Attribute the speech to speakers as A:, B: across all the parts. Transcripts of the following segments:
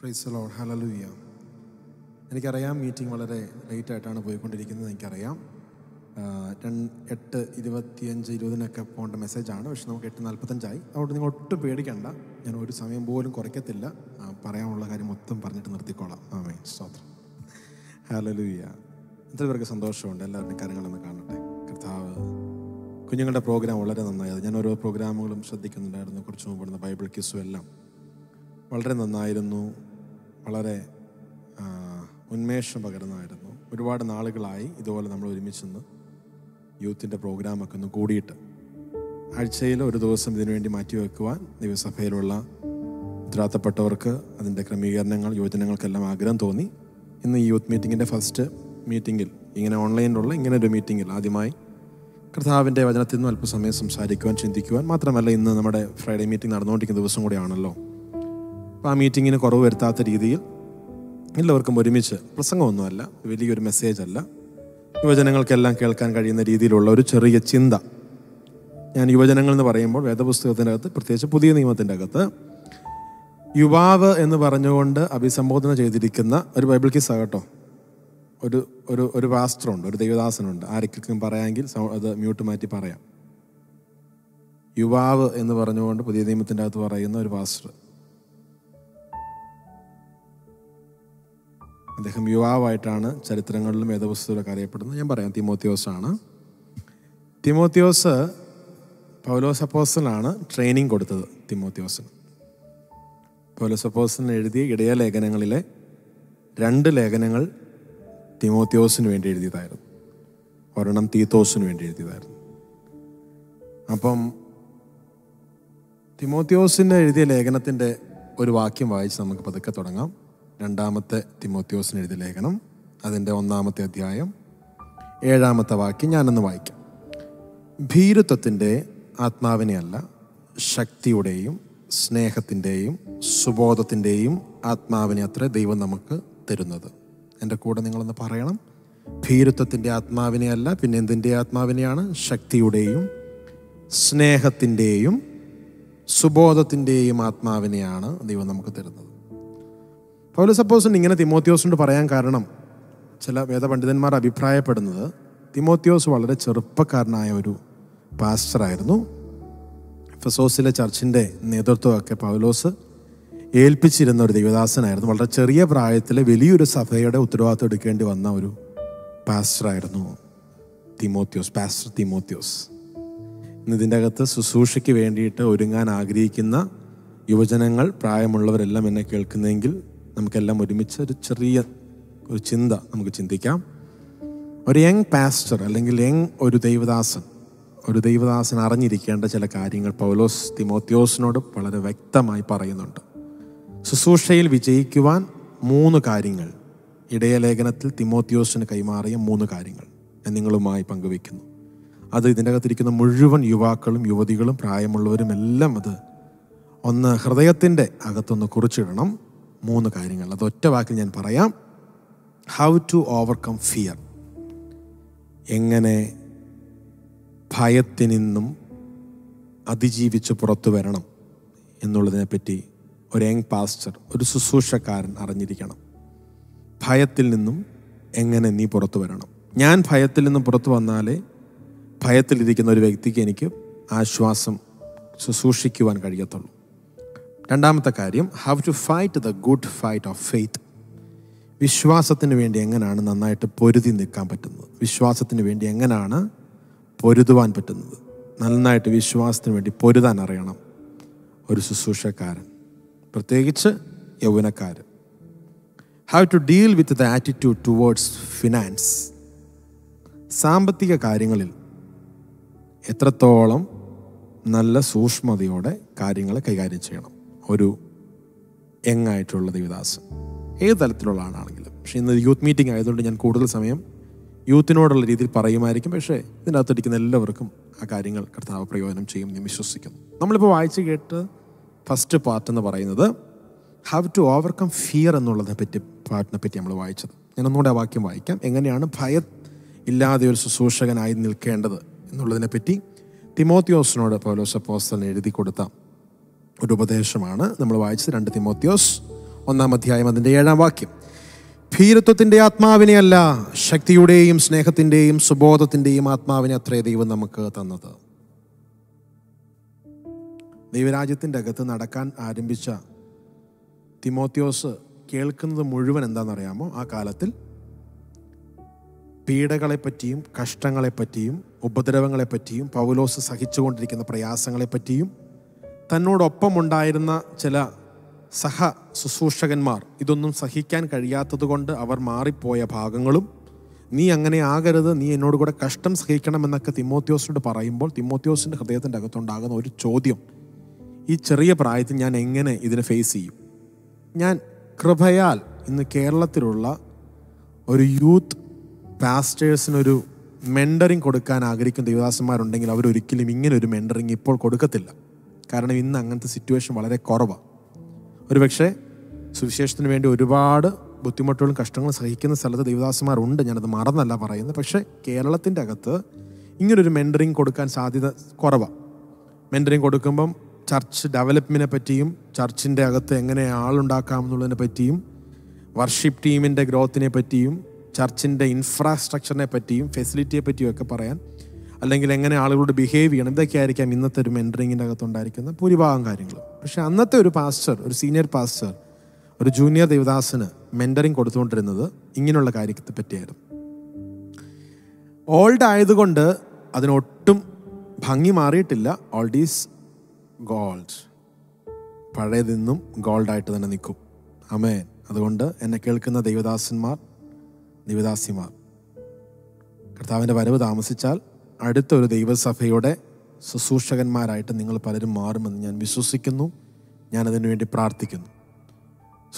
A: Price Lord hallelujah എനിക്കറിയാം meeting വളരെ late ആയിട്ടാണ് പോയിക്കൊണ്ടിരിക്കുന്നത്. എനിക്കറിയാം. എട്ട് ഇരുപത്തിയഞ്ച് ഇരുപതിനൊക്കെ പോകേണ്ട മെസ്സേജാണ് പക്ഷെ നമുക്ക് എട്ട് നാൽപ്പത്തഞ്ചായി അതുകൊണ്ട് നിങ്ങൾ ഒട്ടും പേടിക്കണ്ട. ഞാൻ ഒരു സമയം പോലും കുറയ്ക്കത്തില്ല. പറയാനുള്ള കാര്യം മൊത്തം പറഞ്ഞിട്ട് നിർത്തിക്കോളാം. ആമേ സ്തോത്രം. ഹലലൂയ എത്ര പേർക്ക് സന്തോഷമുണ്ട്. എല്ലാവരുടെയും കാര്യങ്ങളൊന്ന് കാണട്ടെ. കർത്താവ് കുഞ്ഞുങ്ങളുടെ പ്രോഗ്രാം വളരെ നന്നായത് ഞാൻ ഓരോ പ്രോഗ്രാമുകളും ശ്രദ്ധിക്കുന്നുണ്ടായിരുന്നു. കുറച്ച് മുമ്പ് ബൈബിൾ കിസ്സും എല്ലാം. വളരെ നന്നായിരുന്നു. വളരെ ഉന്മേഷം പകരുന്നതായിരുന്നു. ഒരുപാട് നാളുകളായി ഇതുപോലെ നമ്മൾ ഒരുമിച്ച് നിന്ന് യൂത്തിന്റെ പ്രോഗ്രാമൊക്കെ ഒന്ന് കൂടിയിട്ട് ആഴ്ചയിൽ ഒരു ദിവസം ഇതിനുവേണ്ടി മാറ്റിവെക്കുവാൻ ദൈവസഭയിലുള്ള ഉത്തരവാദിത്തപ്പെട്ടവർക്ക് അതിന്റെ ക്രമീകരണങ്ങൾ യുവജനങ്ങൾക്കെല്ലാം ആഗ്രഹം തോന്നി. ഇന്ന് ഈ യൂത്ത് മീറ്റിങ്ങിന്റെ ഫസ്റ്റ് മീറ്റിങ്ങിൽ ഇങ്ങനെ ഓൺലൈനിലുള്ള ഇങ്ങനെ ഒരു മീറ്റിങ്ങിൽ ആദ്യമായി കർത്താവിന്റെ വചനത്തിൽ നിന്നും അല്പസമയം സംസാരിക്കുവാൻ ചിന്തിക്കുവാൻ മാത്രമല്ല ഇന്ന് നമ്മുടെ ഫ്രൈഡേ മീറ്റിംഗ് നടന്നുകൊണ്ടിരിക്കുന്ന ദിവസം കൂടിയാണല്ലോ. ആ മീറ്റിങ്ങിന് കുറവ് വരുത്താത്ത രീതിയിൽ എല്ലാവർക്കും ഒരുമിച്ച് പ്രസംഗമൊന്നുമല്ല വലിയൊരു മെസ്സേജ് അല്ല യുവജനങ്ങൾക്കെല്ലാം കേൾക്കാൻ കഴിയുന്ന രീതിയിലുള്ള ഒരു ചെറിയ ചിന്ത. ഞാൻ യുവജനങ്ങൾ എന്ന് പറയുമ്പോൾ വേദപുസ്തകത്തിന്റെ അകത്ത് പ്രത്യേകിച്ച് പുതിയ നിയമത്തിന്റെ അകത്ത് യുവാവ് എന്ന് പറഞ്ഞുകൊണ്ട് അഭിസംബോധന ചെയ്തിരിക്കുന്ന ഒരു ബൈബിൾ കിസ് ആകട്ടോ ഒരു ഒരു ഒരു പാസ്റ്ററുണ്ട് ഒരു ദൈവദാസനുണ്ട്. ആർക്കെങ്കിലും പറയാമെങ്കിൽ അത് മ്യൂട്ട് മാറ്റി പറയാം. യുവാവ് എന്ന് പറഞ്ഞുകൊണ്ട് പുതിയ നിയമത്തിന്റെ അകത്ത് പറയുന്ന ഒരു പാസ്റ്റർ. അദ്ദേഹം യുവാവായിട്ടാണ് ചരിത്രങ്ങളിലും വേദപുസ്തകത്തിലൊക്കെ അറിയപ്പെടുന്നത്. ഞാൻ പറയാം തിമോത്തിയോസ് ആണ് തിമോത്തിയോസ് പൗലോസ് അപ്പോസ്റ്റലാണ് ട്രെയിനിങ് കൊടുത്തത് തിമോത്തിയോസിന്. പൗലോസ് എഴുതിയ ഇടയ ലേഖനങ്ങളിലെ രണ്ട് ലേഖനങ്ങൾ തിമോത്തിയോസിന് വേണ്ടി എഴുതിയതായിരുന്നു. ഒരെണ്ണം തീത്തോസിന് വേണ്ടി എഴുതിയതായിരുന്നു. അപ്പം തിമോത്തിയോസിന് എഴുതിയ ലേഖനത്തിന്റെ ഒരു വാക്യം വായിച്ച് നമുക്ക് പതുക്കെ തുടങ്ങാം. രണ്ടാമത്തെ തിമോത്യോസിന് എഴുതിയ ലേഖനം അതിന്റെ ഒന്നാമത്തെ അധ്യായം ഏഴാമത്തെ വാക്യം ഞാനൊന്ന് വായിക്കാം. ഭീരുത്വത്തിന്റെ ആത്മാവിനെയല്ല ശക്തിയുടെയും സ്നേഹത്തിന്റെയും സുബോധത്തിന്റെയും ആത്മാവിനെ അത്ര ദൈവം നമുക്ക് തരുന്നത്. എന്റെ കൂടെ നിങ്ങളൊന്ന് പറയണം. ഭീരുത്വത്തിന്റെ ആത്മാവിനെയല്ല പിന്നെ എന്തിന്റെ ആത്മാവിനെയാണ്? ശക്തിയുടെയും സ്നേഹത്തിന്റെയും സുബോധത്തിന്റെയും ആത്മാവിനെയാണ് ദൈവം നമുക്ക് തരുന്നത്. പൗല സപ്പോസിന് ഇങ്ങനെ തിമോത്തിയോസിനോട് പറയാൻ കാരണം ചില വേദപണ്ഡിതന്മാർ അഭിപ്രായപ്പെടുന്നത് തിമോത്തിയോസ് വളരെ ചെറുപ്പക്കാരനായ ഒരു പാസ്റ്ററായിരുന്നു. ഫെസോസിലെ ചർച്ചിന്റെ നേതൃത്വമൊക്കെ പൗലോസ് ഏൽപ്പിച്ചിരുന്ന ഒരു ദൈവദാസനായിരുന്നു. വളരെ ചെറിയ പ്രായത്തിൽ വലിയൊരു സഭയുടെ ഉത്തരവാദിത്വം എടുക്കേണ്ടി വന്ന ഒരു പാസ്റ്ററായിരുന്നു തിമോത്യോസ് പാസ്റ്റർ തിമോത്യോസ് ഇന്ന് ഇതിന്റെ അകത്ത് ശുശ്രൂഷയ്ക്ക് വേണ്ടിയിട്ട് ഒരുങ്ങാൻ ആഗ്രഹിക്കുന്ന യുവജനങ്ങൾ പ്രായമുള്ളവരെല്ലാം എന്നെ കേൾക്കുന്നെങ്കിൽ നമുക്കെല്ലാം ഒരുമിച്ച് ഒരു ചെറിയ ഒരു ചിന്ത നമുക്ക് ചിന്തിക്കാം. ഒരു യങ് പാസ്റ്റർ അല്ലെങ്കിൽ യങ് ഒരു ദൈവദാസൻ ഒരു ദൈവദാസൻ അറിഞ്ഞിരിക്കേണ്ട ചില കാര്യങ്ങൾ പൗലോസ് തിമോത്യോസിനോട് വളരെ വ്യക്തമായി പറയുന്നുണ്ട്. ശുശ്രൂഷയിൽ വിജയിക്കുവാൻ മൂന്ന് കാര്യങ്ങൾ. ഇടയലേഖനത്തിൽ തിമോത്യോസിന് കൈമാറിയ മൂന്ന് കാര്യങ്ങൾ ഞാൻ നിങ്ങളുമായി പങ്കുവെക്കുന്നു അത് ഇതിന്റെ അകത്തിരിക്കുന്ന മുഴുവൻ യുവാക്കളും യുവതികളും പ്രായമുള്ളവരും എല്ലാം അത് ഒന്ന് ഹൃദയത്തിന്റെ അകത്തൊന്ന് കുറിച്ചിടണം. മൂന്ന് കാര്യങ്ങൾ. അത് ഒറ്റ വാക്കിൽ ഞാൻ പറയാം. ഹൗ ടു ഓവർകം ഫിയർ എങ്ങനെ ഭയത്തിൽ നിന്നും അതിജീവിച്ച് പുറത്തു വരണം എന്നുള്ളതിനെപ്പറ്റി ഒരു യങ് പാസ്റ്റർ ഒരു ശുശ്രൂഷക്കാരൻ അറിഞ്ഞിരിക്കണം. ഭയത്തിൽ നിന്നും എങ്ങനെ നീ പുറത്തു വരണം? ഞാൻ ഭയത്തിൽ നിന്നും പുറത്തു വന്നാലേ ഭയത്തിലിരിക്കുന്ന ഒരു വ്യക്തിക്ക് എനിക്ക് ആശ്വാസം ശുശ്രൂഷിക്കുവാൻ കഴിയത്തുള്ളൂ. രണ്ടാമത്തെ കാര്യം how to fight the good fight of faith വിശ്വാസത്തിന് വേണ്ടി എങ്ങനെയാണ് നന്നായിട്ട് പൊരുതി നിൽക്കാൻ പറ്റുന്നത്? വിശ്വാസത്തിന് വേണ്ടി എങ്ങനെയാണ് പൊരുതുവാൻ പറ്റുന്നത്? നന്നായിട്ട് വിശ്വാസത്തിന് വേണ്ടി പൊരുതാൻ അറിയണം. ഒരു ശുശ്രൂഷക്കാരൻ പ്രത്യേകിച്ച് യൗവനക്കാരൻ. How to deal with the attitude towards finance സാമ്പത്തിക കാര്യങ്ങളിൽ എത്രത്തോളം നല്ല സൂക്ഷ്മതയോടെ കാര്യങ്ങൾ കൈകാര്യം ചെയ്യണം. ഒരു യങ്ങായിട്ടുള്ള ദേവദാസ്. ഏത് തലത്തിലുള്ള ആളാണെങ്കിലും. പക്ഷേ ഇന്ന് യൂത്ത് മീറ്റിംഗ് ആയതുകൊണ്ട് ഞാൻ കൂടുതൽ സമയം യൂത്തിനോടുള്ള രീതിയിൽ പറയുമായിരിക്കും. പക്ഷേ ഇതിനകത്തിരിക്കുന്ന എല്ലാവർക്കും ആ കാര്യങ്ങൾ കർത്താവ് പ്രയോജനം ചെയ്യും ഞാൻ വിശ്വസിക്കുന്നു. നമ്മളിപ്പോൾ വായിച്ച് കേട്ട് ഫസ്റ്റ് പാർട്ട് എന്ന് പറയുന്നത് ഹൗ ടു ഓവർകം ഫിയർ എന്നുള്ളതിനെ പറ്റി പാട്ടിനെ പറ്റി നമ്മൾ വായിച്ചത്. ഞാൻ ഒന്നുകൂടെ ആ വാക്യം വായിക്കാം. എങ്ങനെയാണ് ഭയ ഇല്ലാതെ ഒരു ശുശ്രൂഷകനായി നിൽക്കേണ്ടത് എന്നുള്ളതിനെ പറ്റി തിമോത്തിയോസിനോട് പൗലോസ് പോസ്റ്റലിന് എഴുതി കൊടുത്ത ഒരു ഉപദേശമാണ്. നമ്മൾ വായിച്ചത് രണ്ട് തിമോത്യോസ് ഒന്നാം അധ്യായം അതിന്റെ ഏഴാം വാക്യം. ഭീരത്വത്തിന്റെ ആത്മാവിനെയല്ല ശക്തിയുടെയും സ്നേഹത്തിന്റെയും സുബോധത്തിന്റെയും ആത്മാവിനെ അത്രേ ദൈവം നമുക്ക് തന്നത്. ദൈവരാജ്യത്തിന്റെ അകത്ത് നടക്കാൻ ആരംഭിച്ച തിമോത്യോസ് കേൾക്കുന്നത് മുഴുവൻ എന്താണെന്നറിയാമോ? ആ കാലത്തിൽ പീഡകളെപ്പറ്റിയും കഷ്ടങ്ങളെപ്പറ്റിയും ഉപദ്രവങ്ങളെപ്പറ്റിയും പൗലോസ് സഹിച്ചുകൊണ്ടിരിക്കുന്ന പ്രയാസങ്ങളെപ്പറ്റിയും തന്നോടൊപ്പമുണ്ടായിരുന്ന ചില സഹ ശുശ്രൂഷകന്മാർ ഇതൊന്നും സഹിക്കാൻ കഴിയാത്തതുകൊണ്ട് അവർ മാറിപ്പോയ ഭാഗങ്ങളും നീ അങ്ങനെ ആകരുത് നീ എന്നോട് കൂടെ കഷ്ടം സഹിക്കണം എന്നൊക്കെ തിമോത്യോസിനോട് പറയുമ്പോൾ തിമോത്യോസിന്റെ ഹൃദയത്തിന്റെ അകത്തുണ്ടാകുന്ന ഒരു ചോദ്യം ഈ ചെറിയ പ്രായത്തിൽ ഞാൻ എങ്ങനെ ഇതിനെ ഫേസ് ചെയ്യും? ഞാൻ കൃപയാൽ ഇന്ന് കേരളത്തിലുള്ള ഒരു യൂത്ത് പാസ്റ്റേഴ്സിനൊരു മെൻഡറിങ് കൊടുക്കാൻ ആഗ്രഹിക്കുന്ന ദേവദാസന്മാരുണ്ടെങ്കിൽ അവരൊരിക്കലും ഇങ്ങനെ ഒരു മെൻഡറിങ് ഇപ്പോൾ കൊടുക്കത്തില്ല. കാരണം ഇന്ന് അങ്ങനത്തെ സിറ്റുവേഷൻ വളരെ കുറവാണ് ഒരുപക്ഷെ സുവിശേഷത്തിന് വേണ്ടി ഒരുപാട് ബുദ്ധിമുട്ടുകളും കഷ്ടങ്ങളും സഹിക്കുന്ന സ്ഥലത്ത് ദേവദാസന്മാരുണ്ട് ഞാനത് മറന്നല്ല പറയുന്നത്. പക്ഷേ കേരളത്തിന്റെ അകത്ത് ഇങ്ങനൊരു മെന്ററിങ് കൊടുക്കാൻ സാധ്യത കുറവാണ് മെന്ററിങ് കൊടുക്കുമ്പം ചർച്ച് ഡെവലപ്മെന്റിനെ പറ്റിയും ചർച്ചിന്റെ അകത്ത് എങ്ങനെ ആളുണ്ടാക്കാം എന്നുള്ളതിനെ പറ്റിയും വർഷിപ്പ് ടീമിന്റെ ഗ്രോത്തിനെ പറ്റിയും ചർച്ചിന്റെ ഇൻഫ്രാസ്ട്രക്ചറിനെ പറ്റിയും ഫെസിലിറ്റിയെ പറ്റിയും ഒക്കെ പറയാൻ അല്ലെങ്കിൽ എങ്ങനെ ആളുകളോട് ബിഹേവ് ചെയ്യണം ഇതൊക്കെ ആയിരിക്കാം ഇന്നത്തെ ഒരു മെന്ററിങ്ങിന്റെ അകത്തുണ്ടായിരിക്കുന്ന ഭൂരിഭാഗം കാര്യങ്ങൾ പക്ഷേ അന്നത്തെ ഒരു പാസ്റ്റർ ഒരു സീനിയർ പാസ്റ്റർ ഒരു ജൂനിയർ ദേവദാസിന് മെന്ററിങ് കൊടുത്തുകൊണ്ടിരുന്നത് ഇങ്ങനെയുള്ള കാര്യത്തെ പറ്റിയായിരുന്നു. ഓൾഡ് ആയതുകൊണ്ട് അതിനൊട്ടും ഭംഗി മാറിയിട്ടില്ല. ഓൾഡ് ഈസ് ഗോൾഡ് പഴയതിന്നും ഗോൾഡായിട്ട് തന്നെ നിൽക്കും. അമേൻ അതുകൊണ്ട് എന്നെ കേൾക്കുന്ന ദൈവദാസന്മാർ ദൈവദാസിമാർ കർത്താവിന്റെ വരവ് താമസിച്ചാൽ അടുത്തൊരു ദൈവസഭയുടെ ശുശ്രൂഷകന്മാരായിട്ട് നിങ്ങൾ പലരും മാറുമെന്ന് ഞാൻ വിശ്വസിക്കുന്നു. ഞാനതിനു വേണ്ടി പ്രാർത്ഥിക്കുന്നു.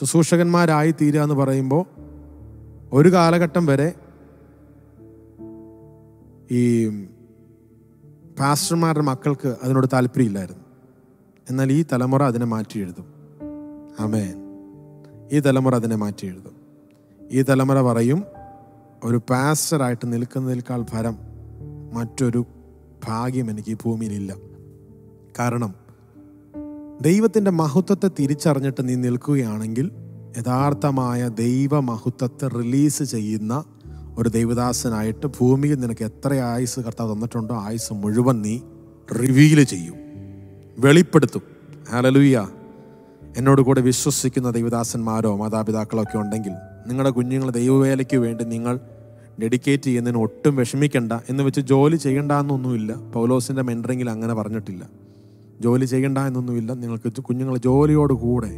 A: ശുശ്രൂഷകന്മാരായി തീരുക എന്ന് പറയുമ്പോൾ ഒരു കാലഘട്ടം വരെ ഈ പാസ്റ്റർമാരുടെ മക്കൾക്ക് അതിനോട് താല്പര്യമില്ലായിരുന്നു. എന്നാൽ ഈ തലമുറ അതിനെ മാറ്റി എഴുതും. ആമേൻ. ഈ തലമുറ അതിനെ മാറ്റി എഴുതും. ഈ തലമുറ പറയും ഒരു പാസ്റ്ററായിട്ട് നിൽക്കുന്നതിനേക്കാൾ ഫലം മറ്റൊരു ഭാഗ്യം എനിക്ക് ഈ ഭൂമിയിലില്ല. കാരണം ദൈവത്തിന്റെ മഹത്വത്തെ തിരിച്ചറിഞ്ഞിട്ട് നീ നിൽക്കുകയാണെങ്കിൽ യഥാർത്ഥമായ ദൈവ മഹത്വത്തെ റിലീസ് ചെയ്യുന്ന ഒരു ദൈവദാസനായിട്ട് ഭൂമിയിൽ നിനക്ക് എത്ര ആയുസ് കർത്താവ് തന്നിട്ടുണ്ടോ ആയുസ് മുഴുവൻ നീ റിവീൽ ചെയ്യും. വെളിപ്പെടുത്തും. ഹലലുയ്യ എന്നോട് കൂടെ വിശ്വസിക്കുന്ന ദൈവദാസന്മാരോ മാതാപിതാക്കളോ ഒക്കെ ഉണ്ടെങ്കിൽ നിങ്ങളുടെ കുഞ്ഞുങ്ങൾ ദൈവവേലയ്ക്ക് വേണ്ടി നിങ്ങൾ ഡെഡിക്കേറ്റ് ചെയ്യുന്നതിന് ഒട്ടും വിഷമിക്കണ്ട എന്ന് വെച്ച് ജോലി ചെയ്യണ്ട എന്നൊന്നുമില്ല പൗലോസിന്റെ മെൻഡറിങ്ങിൽ അങ്ങനെ പറഞ്ഞിട്ടില്ല. ജോലി ചെയ്യണ്ട എന്നൊന്നുമില്ല നിങ്ങൾക്ക് കുഞ്ഞുങ്ങൾ ജോലിയോടുകൂടെ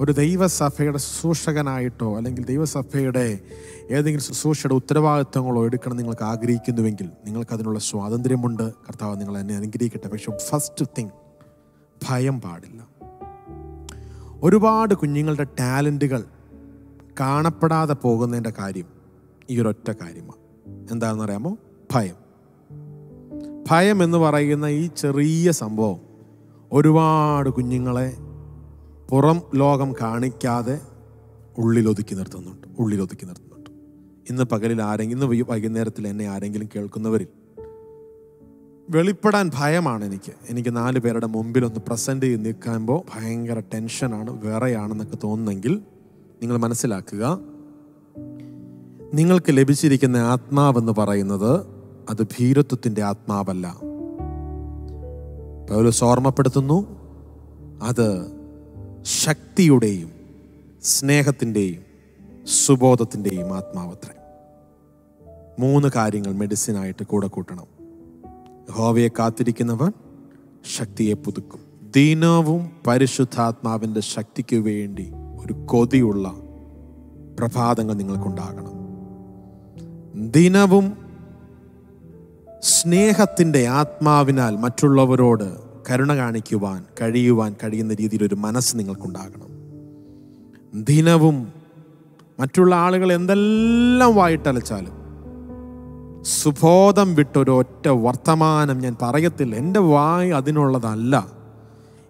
A: ഒരു ദൈവസഭയുടെ ശുശ്രൂഷകനായിട്ടോ അല്ലെങ്കിൽ ദൈവസഭയുടെ ഏതെങ്കിലും ശുശ്രൂഷയുടെ ഉത്തരവാദിത്വങ്ങളോ എടുക്കണം നിങ്ങൾക്ക് ആഗ്രഹിക്കുന്നുവെങ്കിൽ നിങ്ങൾക്ക് അതിനുള്ള സ്വാതന്ത്ര്യമുണ്ട്. കർത്താവ് നിങ്ങൾ എന്നെ അനുഗ്രഹിക്കട്ടെ. പക്ഷെ ഫസ്റ്റ് തിങ് ഭയം പാടില്ല. ഒരുപാട് കുഞ്ഞുങ്ങളുടെ ടാലന്റുകൾ കാണപ്പെടാതെ പോകുന്നതിന്റെ കാര്യം ഈ ഒരൊറ്റ കാര്യമാണ്. എന്താണെന്ന് അറിയാമോ? ഭയം. ഭയം എന്ന് പറയുന്ന ഈ ചെറിയ സംഭവം ഒരുപാട് കുഞ്ഞുങ്ങളെ പുറം ലോകം കാണിക്കാതെ ഉള്ളിലൊതുക്കി നിർത്തുന്നുണ്ട്. ഉള്ളിലൊതുക്കി നിർത്തുന്നുണ്ട്. ഇന്ന് പകലിൽ ആരെങ്കിലും ഇന്ന് വൈകുന്നേരത്തിൽ എന്നെ ആരെങ്കിലും കേൾക്കുന്നവരിൽ വെളിപ്പെടാൻ ഭയമാണ് എനിക്ക്. എനിക്ക് നാല് പേരുടെ മുമ്പിൽ ഒന്ന് പ്രസന്റ് ചെയ്ത് നിൽക്കുമ്പോൾ ഭയങ്കര ടെൻഷനാണ് വേറെയാണെന്നൊക്കെ തോന്നുന്നെങ്കിൽ നിങ്ങൾ മനസ്സിലാക്കുക നിങ്ങൾക്ക് ലഭിച്ചിരിക്കുന്ന ആത്മാവെന്ന് പറയുന്നത് അത് ഭീരത്വത്തിന്റെ ആത്മാവല്ല. പൗലോസ് ഓർമ്മപ്പെടുത്തുന്നു അത് ശക്തിയുടെയും സ്നേഹത്തിന്റെയും സുബോധത്തിന്റെയും ആത്മാവത്രേ. മൂന്ന് കാര്യങ്ങൾ മെഡിസിനായിട്ട് കൂടെ കൂട്ടണം. ഹോവയെ കാത്തിരിക്കുന്നവൻ ശക്തിയെ പുതുക്കും. ദീനവും പരിശുദ്ധാത്മാവിന്റെ ശക്തിക്ക് വേണ്ടി ഒരു കൊതിയുള്ള പ്രഭാതങ്ങൾ നിങ്ങൾക്കുണ്ടാകണം. ദിനവും സ്നേഹത്തിന്റെ ആത്മാവിനാൽ മറ്റുള്ളവരോട് കരുണ കാണിക്കുവാൻ കഴിയുവാൻ കഴിയുന്ന രീതിയിൽ ഒരു മനസ്സ് നിങ്ങൾക്കുണ്ടാകണം. ദിനവും മറ്റുള്ള ആളുകൾ എന്തെല്ലാം വായിട്ടലച്ചാലും സുബോധം വിട്ടൊരൊറ്റ വർത്തമാനം ഞാൻ പറയത്തില്ല. എന്റെ വായ് അതിനുള്ളതല്ല.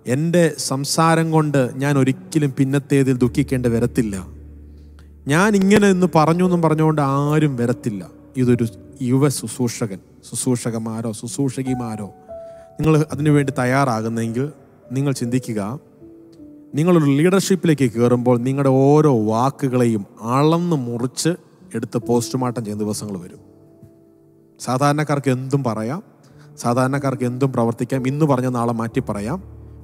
A: എന്റെ സംസാരം കൊണ്ട് ഞാൻ ഒരിക്കലും പിന്നത്തേതിൽ ദുഃഖിക്കേണ്ടി വരത്തില്ല. ഞാൻ ഇങ്ങനെ എന്ന് പറഞ്ഞു എന്നും പറഞ്ഞുകൊണ്ട് ആരും വരത്തില്ല. ഇതൊരു യുവ ശുശ്രൂഷകൻ ശുശ്രൂഷകന്മാരോ ശുശ്രൂഷകിമാരോ. നിങ്ങൾ അതിനുവേണ്ടി തയ്യാറാകുന്നെങ്കിൽ നിങ്ങൾ ചിന്തിക്കുക നിങ്ങളൊരു ലീഡർഷിപ്പിലേക്ക് കയറുമ്പോൾ നിങ്ങളുടെ ഓരോ വാക്കുകളെയും അളന്ന് മുറിച്ച് എടുത്ത് പോസ്റ്റ്മോർട്ടം ചെയ്യുന്ന ദിവസങ്ങൾ വരും. സാധാരണക്കാർക്ക് എന്തും പറയാം സാധാരണക്കാർക്ക് എന്തും പ്രവർത്തിക്കാം ഇന്ന് പറഞ്ഞ നാളെ മാറ്റി പറയാം.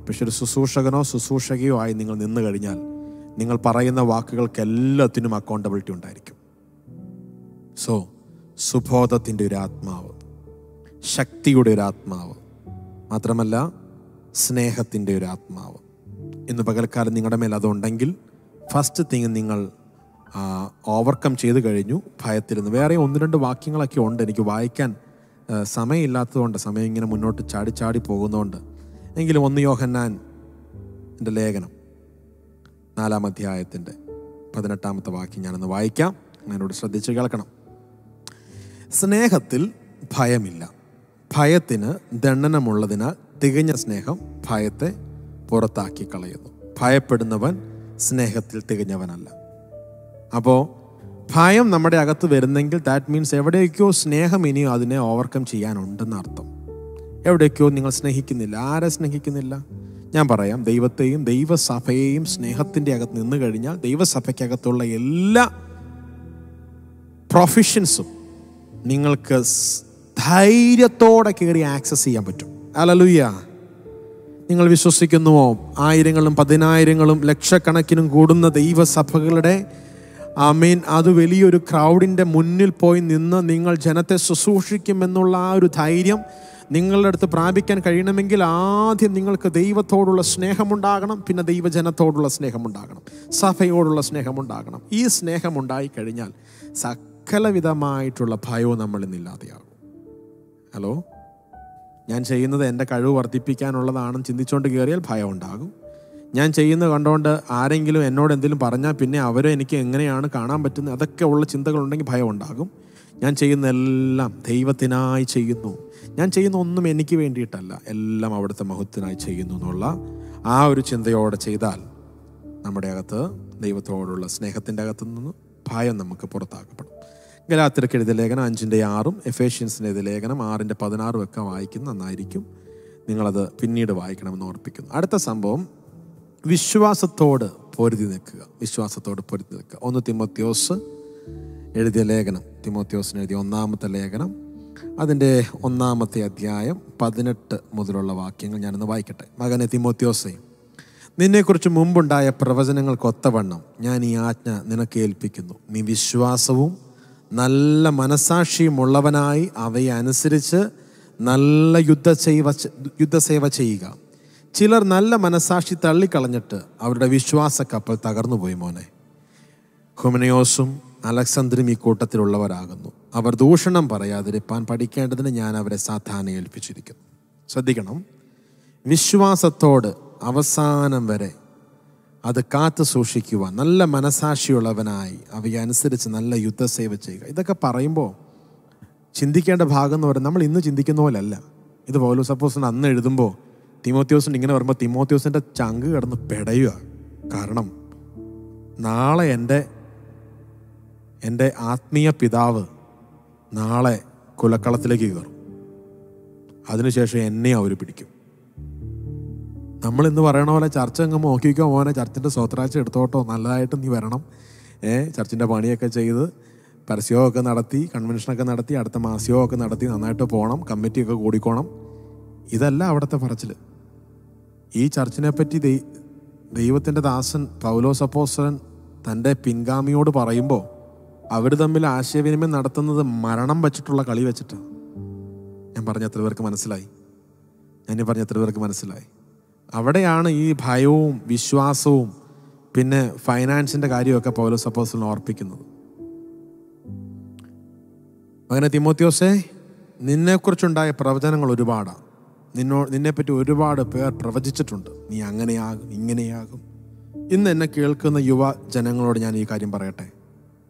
A: പക്ഷെ ഒരു ശുശ്രൂഷകനോ ശുശ്രൂഷകയോ ആയി നിങ്ങൾ നിന്ന് കഴിഞ്ഞാൽ നിങ്ങൾ പറയുന്ന വാക്കുകൾക്ക് എല്ലാത്തിനും അക്കൗണ്ടബിലിറ്റി ഉണ്ടായിരിക്കും. സോ സുബോധത്തിന്റെ ഒരു ആത്മാവ് ശക്തിയുടെ ഒരു ആത്മാവ് മാത്രമല്ല സ്നേഹത്തിന്റെ ഒരു ആത്മാവ് ഇന്ന് പകൽക്കാലം നിങ്ങളുടെ മേൽ അതുണ്ടെങ്കിൽ ഫസ്റ്റ് തിങ് നിങ്ങൾ ഓവർകം ചെയ്ത് കഴിഞ്ഞു ഭയത്തിരുന്ന് വേറെ ഒന്ന് രണ്ട് വാക്യങ്ങളൊക്കെ ഉണ്ട്. എനിക്ക് വായിക്കാൻ സമയമില്ലാത്തതുകൊണ്ട് സമയം ഇങ്ങനെ മുന്നോട്ട് ചാടി ചാടി പോകുന്നതുകൊണ്ട്. എങ്കിലും ഒന്ന് യോഹന്നാൻ എന്റെ ലേഖനം നാലാം അധ്യായത്തിന്റെ പതിനെട്ടാമത്തെ വാക്യം ഞാനൊന്ന് വായിക്കാം. എന്നോട് ശ്രദ്ധിച്ച് കേൾക്കണം. സ്നേഹത്തിൽ ഭയമില്ല. ഭയത്തിന് ദണ്ഡനമുള്ളതിനാൽ തികഞ്ഞ സ്നേഹം ഭയത്തെ പുറത്താക്കി കളയുന്നു. ഭയപ്പെടുന്നവൻ സ്നേഹത്തിൽ തികഞ്ഞവനല്ല. അപ്പോൾ ഭയം നമ്മുടെ അകത്ത് വരുന്നെങ്കിൽ ദാറ്റ് മീൻസ് എവിടെയൊക്കെയോ സ്നേഹം ഇനിയും അതിനെ ഓവർകം ചെയ്യാനുണ്ടെന്ന് അർത്ഥം എവിടെയൊക്കെയോ നിങ്ങൾ സ്നേഹിക്കുന്നില്ല. ആരെ സ്നേഹിക്കുന്നില്ല? ഞാൻ പറയാം ദൈവത്തെയും ദൈവസഭയെയും സ്നേഹത്തിന്റെ അകത്ത് നിന്ന് കഴിഞ്ഞാൽ ദൈവസഭയ്ക്കകത്തുള്ള എല്ലാ പ്രൊഫഷൻസും നിങ്ങൾക്ക് ധൈര്യത്തോടെ കയറി ആക്സസ് ചെയ്യാൻ പറ്റും. അലലുയ്യ നിങ്ങൾ വിശ്വസിക്കുന്നുവോ? ആയിരങ്ങളും പതിനായിരങ്ങളും ലക്ഷക്കണക്കിനും കൂടുന്ന ദൈവസഭകളുടെ ആമീൻ അത് വലിയൊരു ക്രൗഡിന്റെ മുന്നിൽ പോയി നിന്ന് നിങ്ങൾ ജനത്തെ ശുശ്രൂഷിക്കുമെന്നുള്ള ആ ഒരു ധൈര്യം നിങ്ങളുടെ അടുത്ത് പ്രാപിക്കാൻ കഴിയണമെങ്കിൽ ആദ്യം നിങ്ങൾക്ക് ദൈവത്തോടുള്ള സ്നേഹമുണ്ടാകണം പിന്നെ ദൈവജനത്തോടുള്ള സ്നേഹമുണ്ടാകണം സഭയോടുള്ള സ്നേഹമുണ്ടാകണം. ഈ സ്നേഹമുണ്ടായി കഴിഞ്ഞാൽ സകലവിധമായിട്ടുള്ള ഭയവും നമ്മളിൽ നിന്നില്ലാതെയാകും ഹലോ? ഞാൻ ചെയ്യുന്നത് എന്റെ കഴിവ് വർദ്ധിപ്പിക്കാനുള്ളതാണെന്ന് ചിന്തിച്ചുകൊണ്ട് കയറിയാൽ ഭയം ഉണ്ടാകും. ഞാൻ ചെയ്യുന്നത് കണ്ടുകൊണ്ട് ആരെങ്കിലും എന്നോട് എന്തെങ്കിലും പറഞ്ഞാൽ പിന്നെ അവരെ എനിക്ക് എങ്ങനെയാണ് കാണാൻ പറ്റുന്നത്? അതൊക്കെ ഉള്ള ചിന്തകളുണ്ടെങ്കിൽ ഭയം ഉണ്ടാകും. ഞാൻ ചെയ്യുന്നതെല്ലാം ദൈവത്തിനായി ചെയ്യുന്നു. ഞാൻ ചെയ്യുന്ന ഒന്നും എനിക്ക് വേണ്ടിയിട്ടല്ല. എല്ലാം അവിടുത്തെ മഹത്വനായി ചെയ്യുന്നു എന്നുള്ള ആ ഒരു ചിന്തയോടെ ചെയ്താൽ നമ്മുടെ അകത്ത് ദൈവത്തോടുള്ള സ്നേഹത്തിന്റെ അകത്ത് നിന്ന് ഭയം നമുക്ക് പുറത്താക്കപ്പെടും. ഗലാത്തിരക്ക് എഴുതിയ ലേഖനം അഞ്ചിന്റെ ആറും എഫേഷ്യൻസിന്റെ എഴുതിയ ലേഖനം ആറിന്റെ പതിനാറും ഒക്കെ വായിക്കുന്ന നന്നായിരിക്കും. നിങ്ങളത് പിന്നീട് വായിക്കണമെന്ന് ഓർപ്പിക്കുന്നു. അടുത്ത സംഭവം വിശ്വാസത്തോട് പൊരുതി നിൽക്കുക. വിശ്വാസത്തോട് പൊരുതി നിൽക്കുക. ഒന്ന് തിമോത്യോസ് എഴുതിയ ലേഖനം. തിമോത്യോസിന് എഴുതിയ ഒന്നാമത്തെ ലേഖനം. അതിന്റെ ഒന്നാമത്തെ അധ്യായം പതിനെട്ട് മുതലുള്ള വാക്യങ്ങൾ ഞാനൊന്ന് വായിക്കട്ടെ. മകനെ തിമോത്യോസേ നിന്നെക്കുറിച്ച് മുമ്പുണ്ടായ പ്രവചനങ്ങൾക്കൊത്തവണ്ണം ഞാൻ ഈ ആജ്ഞ നിനക്ക് ഏൽപ്പിക്കുന്നു. നീ വിശ്വാസവും നല്ല മനസാക്ഷിയുമുള്ളവനായി അവയെ അനുസരിച്ച് നല്ല യുദ്ധസേവ യുദ്ധസേവ ചെയ്യുക. ചിലർ നല്ല മനസാക്ഷി തള്ളിക്കളഞ്ഞിട്ട് അവരുടെ വിശ്വാസ കപ്പൽ തകർന്നുപോയി മോനെ. ഹുമനയോസും അലക്സന്ദ്രും ഈ കൂട്ടത്തിലുള്ളവരാകുന്നു. അവർ ദൂഷണം പറയാതിരിപ്പാൻ പഠിക്കേണ്ടതിന് ഞാൻ അവരെ സാധാരണ ഏൽപ്പിച്ചിരിക്കുന്നു. ശ്രദ്ധിക്കണം. വിശ്വാസത്തോട് അവസാനം വരെ അത് കാത്തു സൂക്ഷിക്കുക നല്ല മനസാക്ഷിയുള്ളവനായി അവയെ അനുസരിച്ച് നല്ല യുദ്ധസേവ ചെയ്യുക. ഇതൊക്കെ പറയുമ്പോൾ ചിന്തിക്കേണ്ട ഭാഗം എന്ന് പറയുന്നത് നമ്മൾ ഇന്ന് ചിന്തിക്കുന്ന പോലല്ല ഇത് പൗലോസ് അപ്പോസിന്റെ അന്ന് എഴുതുമ്പോൾ തിമോത്യോസിന്റെ ഇങ്ങനെ വരുമ്പോൾ തിമോത്യോസിന്റെ ചങ്ക് കിടന്ന് പെടയുക. കാരണം നാളെ എന്റെ എന്റെ ആത്മീയ പിതാവ് നാളെ കുലക്കളത്തിലേക്ക് കയറും. അതിനുശേഷം എന്നെ അവർ പിടിക്കും. നമ്മൾ ഇന്ന് പറയണ പോലെ ചർച്ച അങ്ങ് നോക്കിക്കോ മോനെ ചർച്ചിന്റെ സ്വത്രാഴ്ച എടുത്തോട്ടോ നല്ലതായിട്ട് നീ വരണം. ഏ ചർച്ചിന്റെ പണിയൊക്കെ ചെയ്ത് പരസ്യമൊക്കെ നടത്തി കൺവെൻഷനൊക്കെ നടത്തി അടുത്ത മാസ്യമൊക്കെ നടത്തി നന്നായിട്ട് പോകണം കമ്മിറ്റിയൊക്കെ കൂടിക്കോണം. ഇതല്ല അവിടുത്തെ പറച്ചിൽ. ഈ ചർച്ചിനെ പറ്റി ദൈവത്തിന്റെ ദാസൻ പൗലോസ് അപ്പോസ്തലൻ തന്റെ പിൻഗാമിയോട് പറയുമ്പോൾ അവർ തമ്മിൽ ആശയവിനിമയം നടത്തുന്നത് മരണം വച്ചിട്ടുള്ള കളി വെച്ചിട്ടാണ് ഞാൻ പറഞ്ഞ എത്ര പേർക്ക് മനസ്സിലായി? ഞാൻ പറഞ്ഞ എത്ര പേർക്ക് മനസ്സിലായി? അവിടെയാണ് ഈ ഭയവും വിശ്വാസവും പിന്നെ ഫൈനാൻസിന്റെ കാര്യമൊക്കെ പൗലോസ് അപ്പോസ്തലൻ ഓർപ്പിക്കുന്നത്. അങ്ങനെ തിമോത്യോസേ നിന്നെക്കുറിച്ചുണ്ടായ പ്രവചനങ്ങൾ ഒരുപാടാണ് നിന്നോ നിന്നെപ്പറ്റി ഒരുപാട് പേർ പ്രവചിച്ചിട്ടുണ്ട്. നീ അങ്ങനെയാകും ഇങ്ങനെയാകും. ഇന്ന് എന്നെ കേൾക്കുന്ന യുവ ജനങ്ങളോട് ഞാൻ ഈ കാര്യം പറയട്ടെ.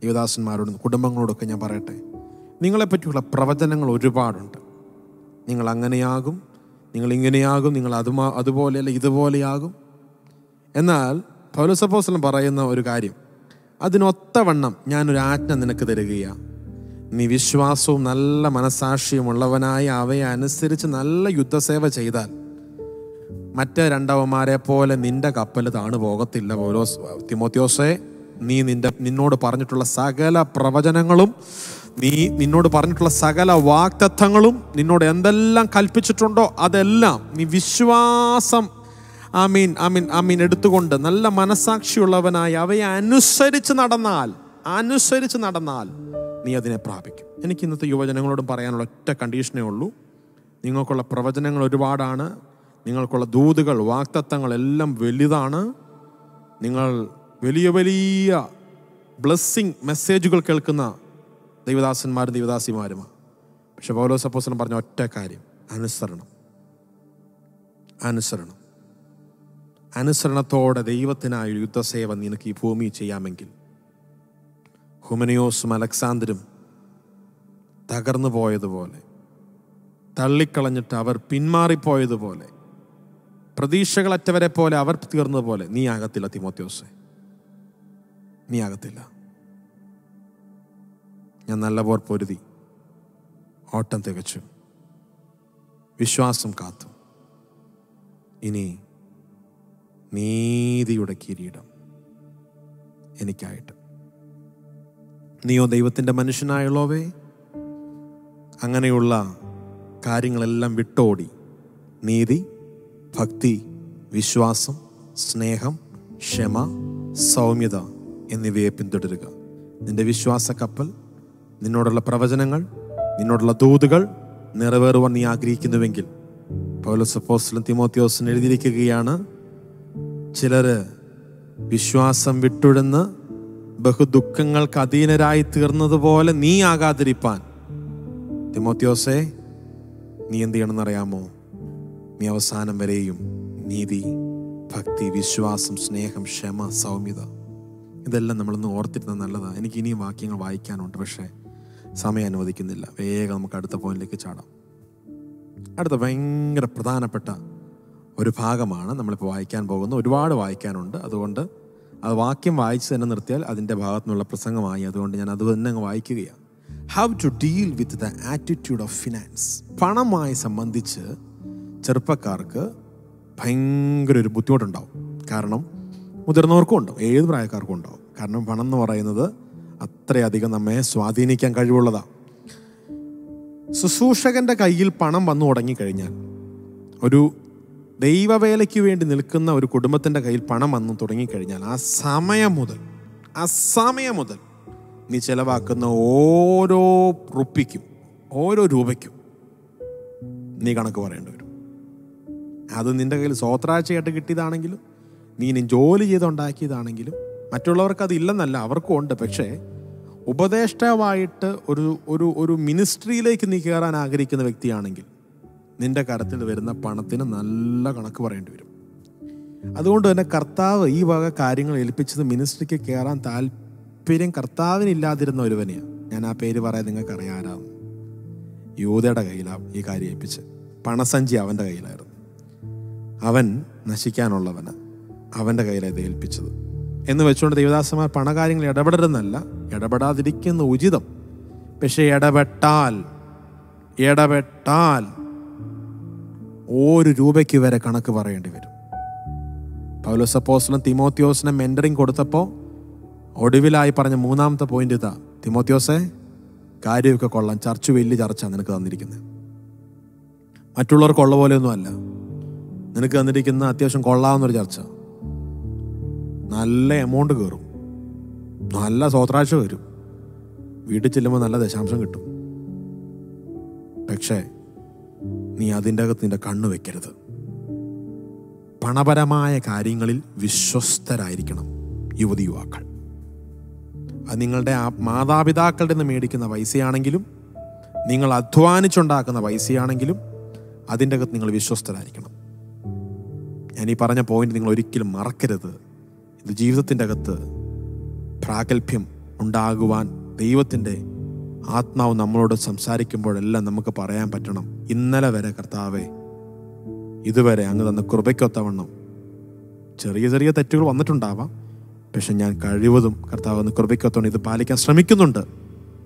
A: യുവദാസന്മാരോടും കുടുംബങ്ങളോടൊക്കെ ഞാൻ പറയട്ടെ. നിങ്ങളെപ്പറ്റിയുള്ള പ്രവചനങ്ങൾ ഒരുപാടുണ്ട്. നിങ്ങൾ അങ്ങനെയാകും നിങ്ങൾ ഇങ്ങനെയാകും നിങ്ങൾ അതുമാ അതുപോലെയല്ല ഇതുപോലെയാകും. എന്നാൽ പൗലസപ്പോസലം പറയുന്ന ഒരു കാര്യം അതിനൊത്തവണ്ണം ഞാനൊരു ആജ്ഞ നിനക്ക് തരികയാണ്. നീ വിശ്വാസവും നല്ല മനസാക്ഷിയും ഉള്ളവനായി അവയെ അനുസരിച്ച് നല്ല യുദ്ധസേവ ചെയ്താൽ മറ്റ് രണ്ടവന്മാരെ പോലെ നിന്റെ കപ്പൽ താണു പോകത്തില്ല പൗലോസ് തിമോത്യോസെ. നീ നിന്റെ നിന്നോട് പറഞ്ഞിട്ടുള്ള സകല പ്രവചനങ്ങളും നീ നിന്നോട് പറഞ്ഞിട്ടുള്ള സകല വാക്തത്വങ്ങളും നിന്നോട് എന്തെല്ലാം കൽപ്പിച്ചിട്ടുണ്ടോ അതെല്ലാം നീ വിശ്വാസം ആ മീൻ ആ മീൻ ആ മീൻ എടുത്തുകൊണ്ട് നല്ല മനസാക്ഷിയുള്ളവനായി അവയെ അനുസരിച്ച് നടന്നാൽ അനുസരിച്ച് നടന്നാൽ നീ അതിനെ പ്രാപിക്കും. എനിക്ക് ഇന്നത്തെ യുവജനങ്ങളോടും പറയാനുള്ള ഒറ്റ കണ്ടീഷനേ ഉള്ളൂ. നിങ്ങൾക്കുള്ള പ്രവചനങ്ങൾ ഒരുപാടാണ്. നിങ്ങൾക്കുള്ള ദൂതുകൾ വാക്തത്വങ്ങൾ എല്ലാം വലുതാണ്. നിങ്ങൾ വലിയ വലിയ ബ്ലെസ്സിങ് മെസ്സേജുകൾ കേൾക്കുന്ന ദൈവദാസന്മാരും ദൈവദാസിമാരുമാണ്. പക്ഷെ പൗലോസ് അപ്പോസ്തലൻ പറഞ്ഞ ഒറ്റ കാര്യം അനുസരണം. അനുസരണം. അനുസരണത്തോടെ ദൈവത്തിനായി യുദ്ധസേവ നിനക്ക് ഈ ഭൂമി ചെയ്യാമെങ്കിൽ ഹുമനിയോസും അലക്സാണ്ടറും തകർന്നു പോയതുപോലെ തള്ളിക്കളഞ്ഞിട്ട് അവർ പിന്മാറിപ്പോയതുപോലെ പ്രതീക്ഷകളറ്റവരെ പോലെ അവർ തീർന്നതുപോലെ നീ ആകത്തില്ല തിമോത്യോസെ. നീ ആകത്തില്ല. ഞാൻ നല്ല പോർ പൊരുതി. ഓട്ടം തികച്ചു. വിശ്വാസം കാത്തു. ഇനി നീതിയുടെ കിരീടം എനിക്കായിട്ട്. നീയോ ദൈവത്തിന്റെ മനുഷ്യനായുള്ളവേ? അങ്ങനെയുള്ള കാര്യങ്ങളെല്ലാം വിട്ടോടി. നീതി ഭക്തി വിശ്വാസം സ്നേഹം ക്ഷമ സൗമ്യത എന്നിവയെ പിന്തുടരുക. നിന്റെ വിശ്വാസ കപ്പൽ നിന്നോടുള്ള പ്രവചനങ്ങൾ നിന്നോടുള്ള ദൂതുകൾ നിറവേറുവാൻ നീ ആഗ്രഹിക്കുന്നുവെങ്കിൽ പൗലോസ് അപ്പോസ്തലൻ തിമോത്തിയോസിന് എഴുതിയിരിക്കുകയാണ് ചിലര് വിശ്വാസം വിട്ടുഴന്ന് ബഹുദുഃഖങ്ങൾക്ക് അധീനരായി തീർന്നതുപോലെ നീ ആകാതിരിപ്പാൻ. തിമോത്യോസേ നീ എന്ത് ചെയ്യണമെന്നറിയാമോ? നീ അവസാനം വരെയും നീതി ഭക്തി വിശ്വാസം സ്നേഹം ക്ഷമ സൗമ്യത ഇതെല്ലാം നമ്മളൊന്ന് ഓർത്തിരുന്നത് നല്ലതാണ് എനിക്ക് ഇനിയും വാക്യങ്ങൾ വായിക്കാനുണ്ട് പക്ഷേ സമയം അനുവദിക്കുന്നില്ല. വേഗം നമുക്ക് അടുത്ത പോയിന്റിലേക്ക് ചാടാം. അടുത്ത ഭയങ്കര പ്രധാനപ്പെട്ട ഒരു ഭാഗമാണ് നമ്മളിപ്പോൾ വായിക്കാൻ പോകുന്നത്. ഒരുപാട് വായിക്കാനുണ്ട്. അതുകൊണ്ട് അത് വാക്യം വായിച്ച് തന്നെ നിർത്തിയാൽ അതിന്റെ ഭാഗത്തു നിന്നുള്ള പ്രസംഗമായി. അതുകൊണ്ട് ഞാൻ അത് തന്നെ അങ്ങ് വായിക്കുകയാണ്. How to deal with the attitude of finance പണമായി സംബന്ധിച്ച് ചെറുപ്പക്കാർക്ക് ഭയങ്കര ഒരു ബുദ്ധിമുട്ടുണ്ടാവും. കാരണം മുതിർന്നവർക്കും ഉണ്ടാവും. ഏത് പ്രായക്കാർക്കും ഉണ്ടാവും. കാരണം പണം എന്ന് പറയുന്നത് അത്രയധികം നമ്മെ സ്വാധീനിക്കാൻ കഴിവുള്ളതാണ് ശുശ്രൂഷകന്റെ കയ്യിൽ പണം വന്നു തുടങ്ങിക്കഴിഞ്ഞാൽ ഒരു ദൈവവേലയ്ക്ക് വേണ്ടി നിൽക്കുന്ന ഒരു കുടുംബത്തിന്റെ കയ്യിൽ പണം വന്നു തുടങ്ങിക്കഴിഞ്ഞാൽ ആ സമയം മുതൽ ആ സമയം മുതൽ നീ ചെലവാക്കുന്ന ഓരോ റുപ്പിക്കും ഓരോ രൂപയ്ക്കും നീ കണക്ക് പറയേണ്ടി വരും. അത് നിന്റെ കയ്യിൽ സ്വത്രാഴ്ചയായിട്ട് കിട്ടിയതാണെങ്കിലും നീ ഇനി ജോലി ചെയ്തുണ്ടാക്കിയതാണെങ്കിലും മറ്റുള്ളവർക്ക് അതില്ലെന്നല്ല അവർക്കും ഉണ്ട്. പക്ഷേ ഉപദേഷ്ടാവായിട്ട് ഒരു ഒരു ഒരു മിനിസ്ട്രിയിലേക്ക് നീ കയറാൻ ആഗ്രഹിക്കുന്ന വ്യക്തിയാണെങ്കിൽ നിന്റെ കരത്തിൽ വരുന്ന പണത്തിന് നല്ല കണക്ക് പറയേണ്ടി വരും. അതുകൊണ്ട് തന്നെ കർത്താവ് ഈ വക കാര്യങ്ങൾ ഏൽപ്പിച്ചത് മിനിസ്ട്രിക്ക് കയറാൻ താല്പര്യം കർത്താവിനില്ലാതിരുന്ന ഒരുവനെയാണ് ഞാൻ ആ പേര് പറയാൻ നിങ്ങൾക്ക് അറിയാനാവും യൂതയുടെ കയ്യിലാണ് ഈ കാര്യം ഏൽപ്പിച്ച് പണസഞ്ചി അവന്റെ കയ്യിലായിരുന്നു. അവൻ നശിക്കാനുള്ളവന്. അവന്റെ കയ്യിലാണ് ഇത് ഏൽപ്പിച്ചത്. എന്ന് വെച്ചുകൊണ്ട് ദേവദാസന്മാർ പണകാര്യങ്ങൾ ഇടപെടരുന്നല്ല ഇടപെടാതിരിക്കുന്ന ഉചിതം. പക്ഷേ ഇടപെട്ടാൽ ഇടപെട്ടാൽ ഒരു രൂപയ്ക്ക് വരെ കണക്ക് പറയേണ്ടി വരും. പൗലോസപ്പോസിനും തിമോത്യോസിനും മെന്ററിങ് കൊടുത്തപ്പോൾ ഒടുവിലായി പറഞ്ഞ മൂന്നാമത്തെ പോയിന്റ് ഇതാ. തിമോത്യോസെ കാര്യമൊക്കെ കൊള്ളാം. ചർച്ച് വലിയ ചർച്ച നിനക്ക് തന്നിരിക്കുന്നത് മറ്റുള്ളവർക്കുള്ള പോലെയൊന്നും അല്ല. നിനക്ക് തന്നിരിക്കുന്ന അത്യാവശ്യം കൊള്ളാവുന്നൊരു ചർച്ച. നല്ല എമൗണ്ട് കയറും നല്ല സോത്രാശ വരും. വീട്ടിൽ ചെല്ലുമ്പോൾ നല്ല ദശാംശം കിട്ടും. പക്ഷേ നീ അതിന്റെ അകത്ത് നിന്റെ കണ്ണു വെക്കരുത്. പണപരമായ കാര്യങ്ങളിൽ വിശ്വസ്തരായിരിക്കണം യുവതി യുവാക്കൾ. അത് നിങ്ങളുടെ മാതാപിതാക്കളുടെ നിന്ന് മേടിക്കുന്ന പൈസയാണെങ്കിലും നിങ്ങൾ അധ്വാനിച്ചുണ്ടാക്കുന്ന പൈസയാണെങ്കിലും അതിന്റെ അകത്ത് നിങ്ങൾ വിശ്വസ്തരായിരിക്കണം. ഞാൻ ഈ പറഞ്ഞ പോയിന്റ് നിങ്ങൾ ഒരിക്കലും മറക്കരുത്. ഇത് ജീവിതത്തിന്റെ അകത്ത് പ്രാഗൽഭ്യം ഉണ്ടാകുവാൻ ദൈവത്തിന്റെ ആത്മാവ് നമ്മളോട് സംസാരിക്കുമ്പോഴെല്ലാം നമുക്ക് പറയാൻ പറ്റണം. ഇന്നലെ വരെ കർത്താവെ ഇതുവരെ അങ്ങ് തന്ന കൃപയ്ക്കൊത്തവണ്ണം ചെറിയ ചെറിയ തെറ്റുകൾ വന്നിട്ടുണ്ടാവാം. പക്ഷെ ഞാൻ കഴിവതും കർത്താവ് എന്ന് കൃപയ്ക്കൊത്തവണ്ണം ഇത് പാലിക്കാൻ ശ്രമിക്കുന്നുണ്ട്.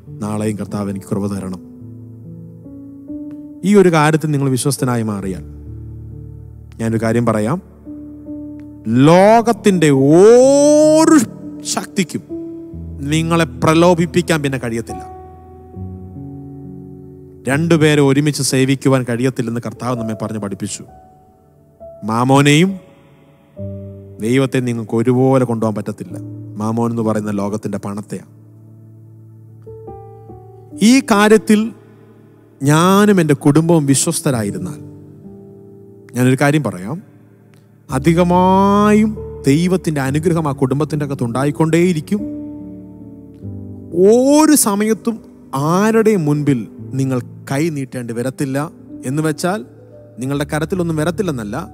A: നാളെയും കർത്താവ് എനിക്ക് കൃപ തരണം. ഈ ഒരു കാര്യത്തിൽ നിങ്ങൾ വിശ്വസ്തനായി മാറിയാൽ ഞാനൊരു കാര്യം പറയാം. ലോകത്തിന്റെ ഒരു ശക്തിക്കും നിങ്ങളെ പ്രലോഭിപ്പിക്കാൻ പിന്നെ കഴിയത്തില്ല. രണ്ടുപേരെ ഒരുമിച്ച് സേവിക്കുവാൻ കഴിയത്തില്ലെന്ന് കർത്താവ് നമ്മെ പറഞ്ഞ് പഠിപ്പിച്ചു. മാമോനെയും ദൈവത്തെ നിങ്ങൾക്ക് ഒരുപോലെ കൊണ്ടുപോകാൻ പറ്റത്തില്ല. മാമോൻ എന്ന് പറയുന്ന ലോകത്തിന്റെ പണത്തെയാണ്. ഈ കാര്യത്തിൽ ഞാനും എന്റെ കുടുംബവും വിശ്വസ്തരായിരുന്നാൽ ഞാനൊരു കാര്യം പറയാം. അധികമായും ദൈവത്തിന്റെ അനുഗ്രഹം ആ കുടുംബത്തിന്റെ അകത്ത് ഉണ്ടായിക്കൊണ്ടേയിരിക്കും. ഒരു സമയത്തും ആരുടെയും മുൻപിൽ നിങ്ങൾ കൈ നീട്ടേണ്ടി വരത്തില്ല? എന്ന് വെച്ചാൽ നിങ്ങളുടെ കരത്തിലൊന്നും വരത്തില്ലെന്നല്ല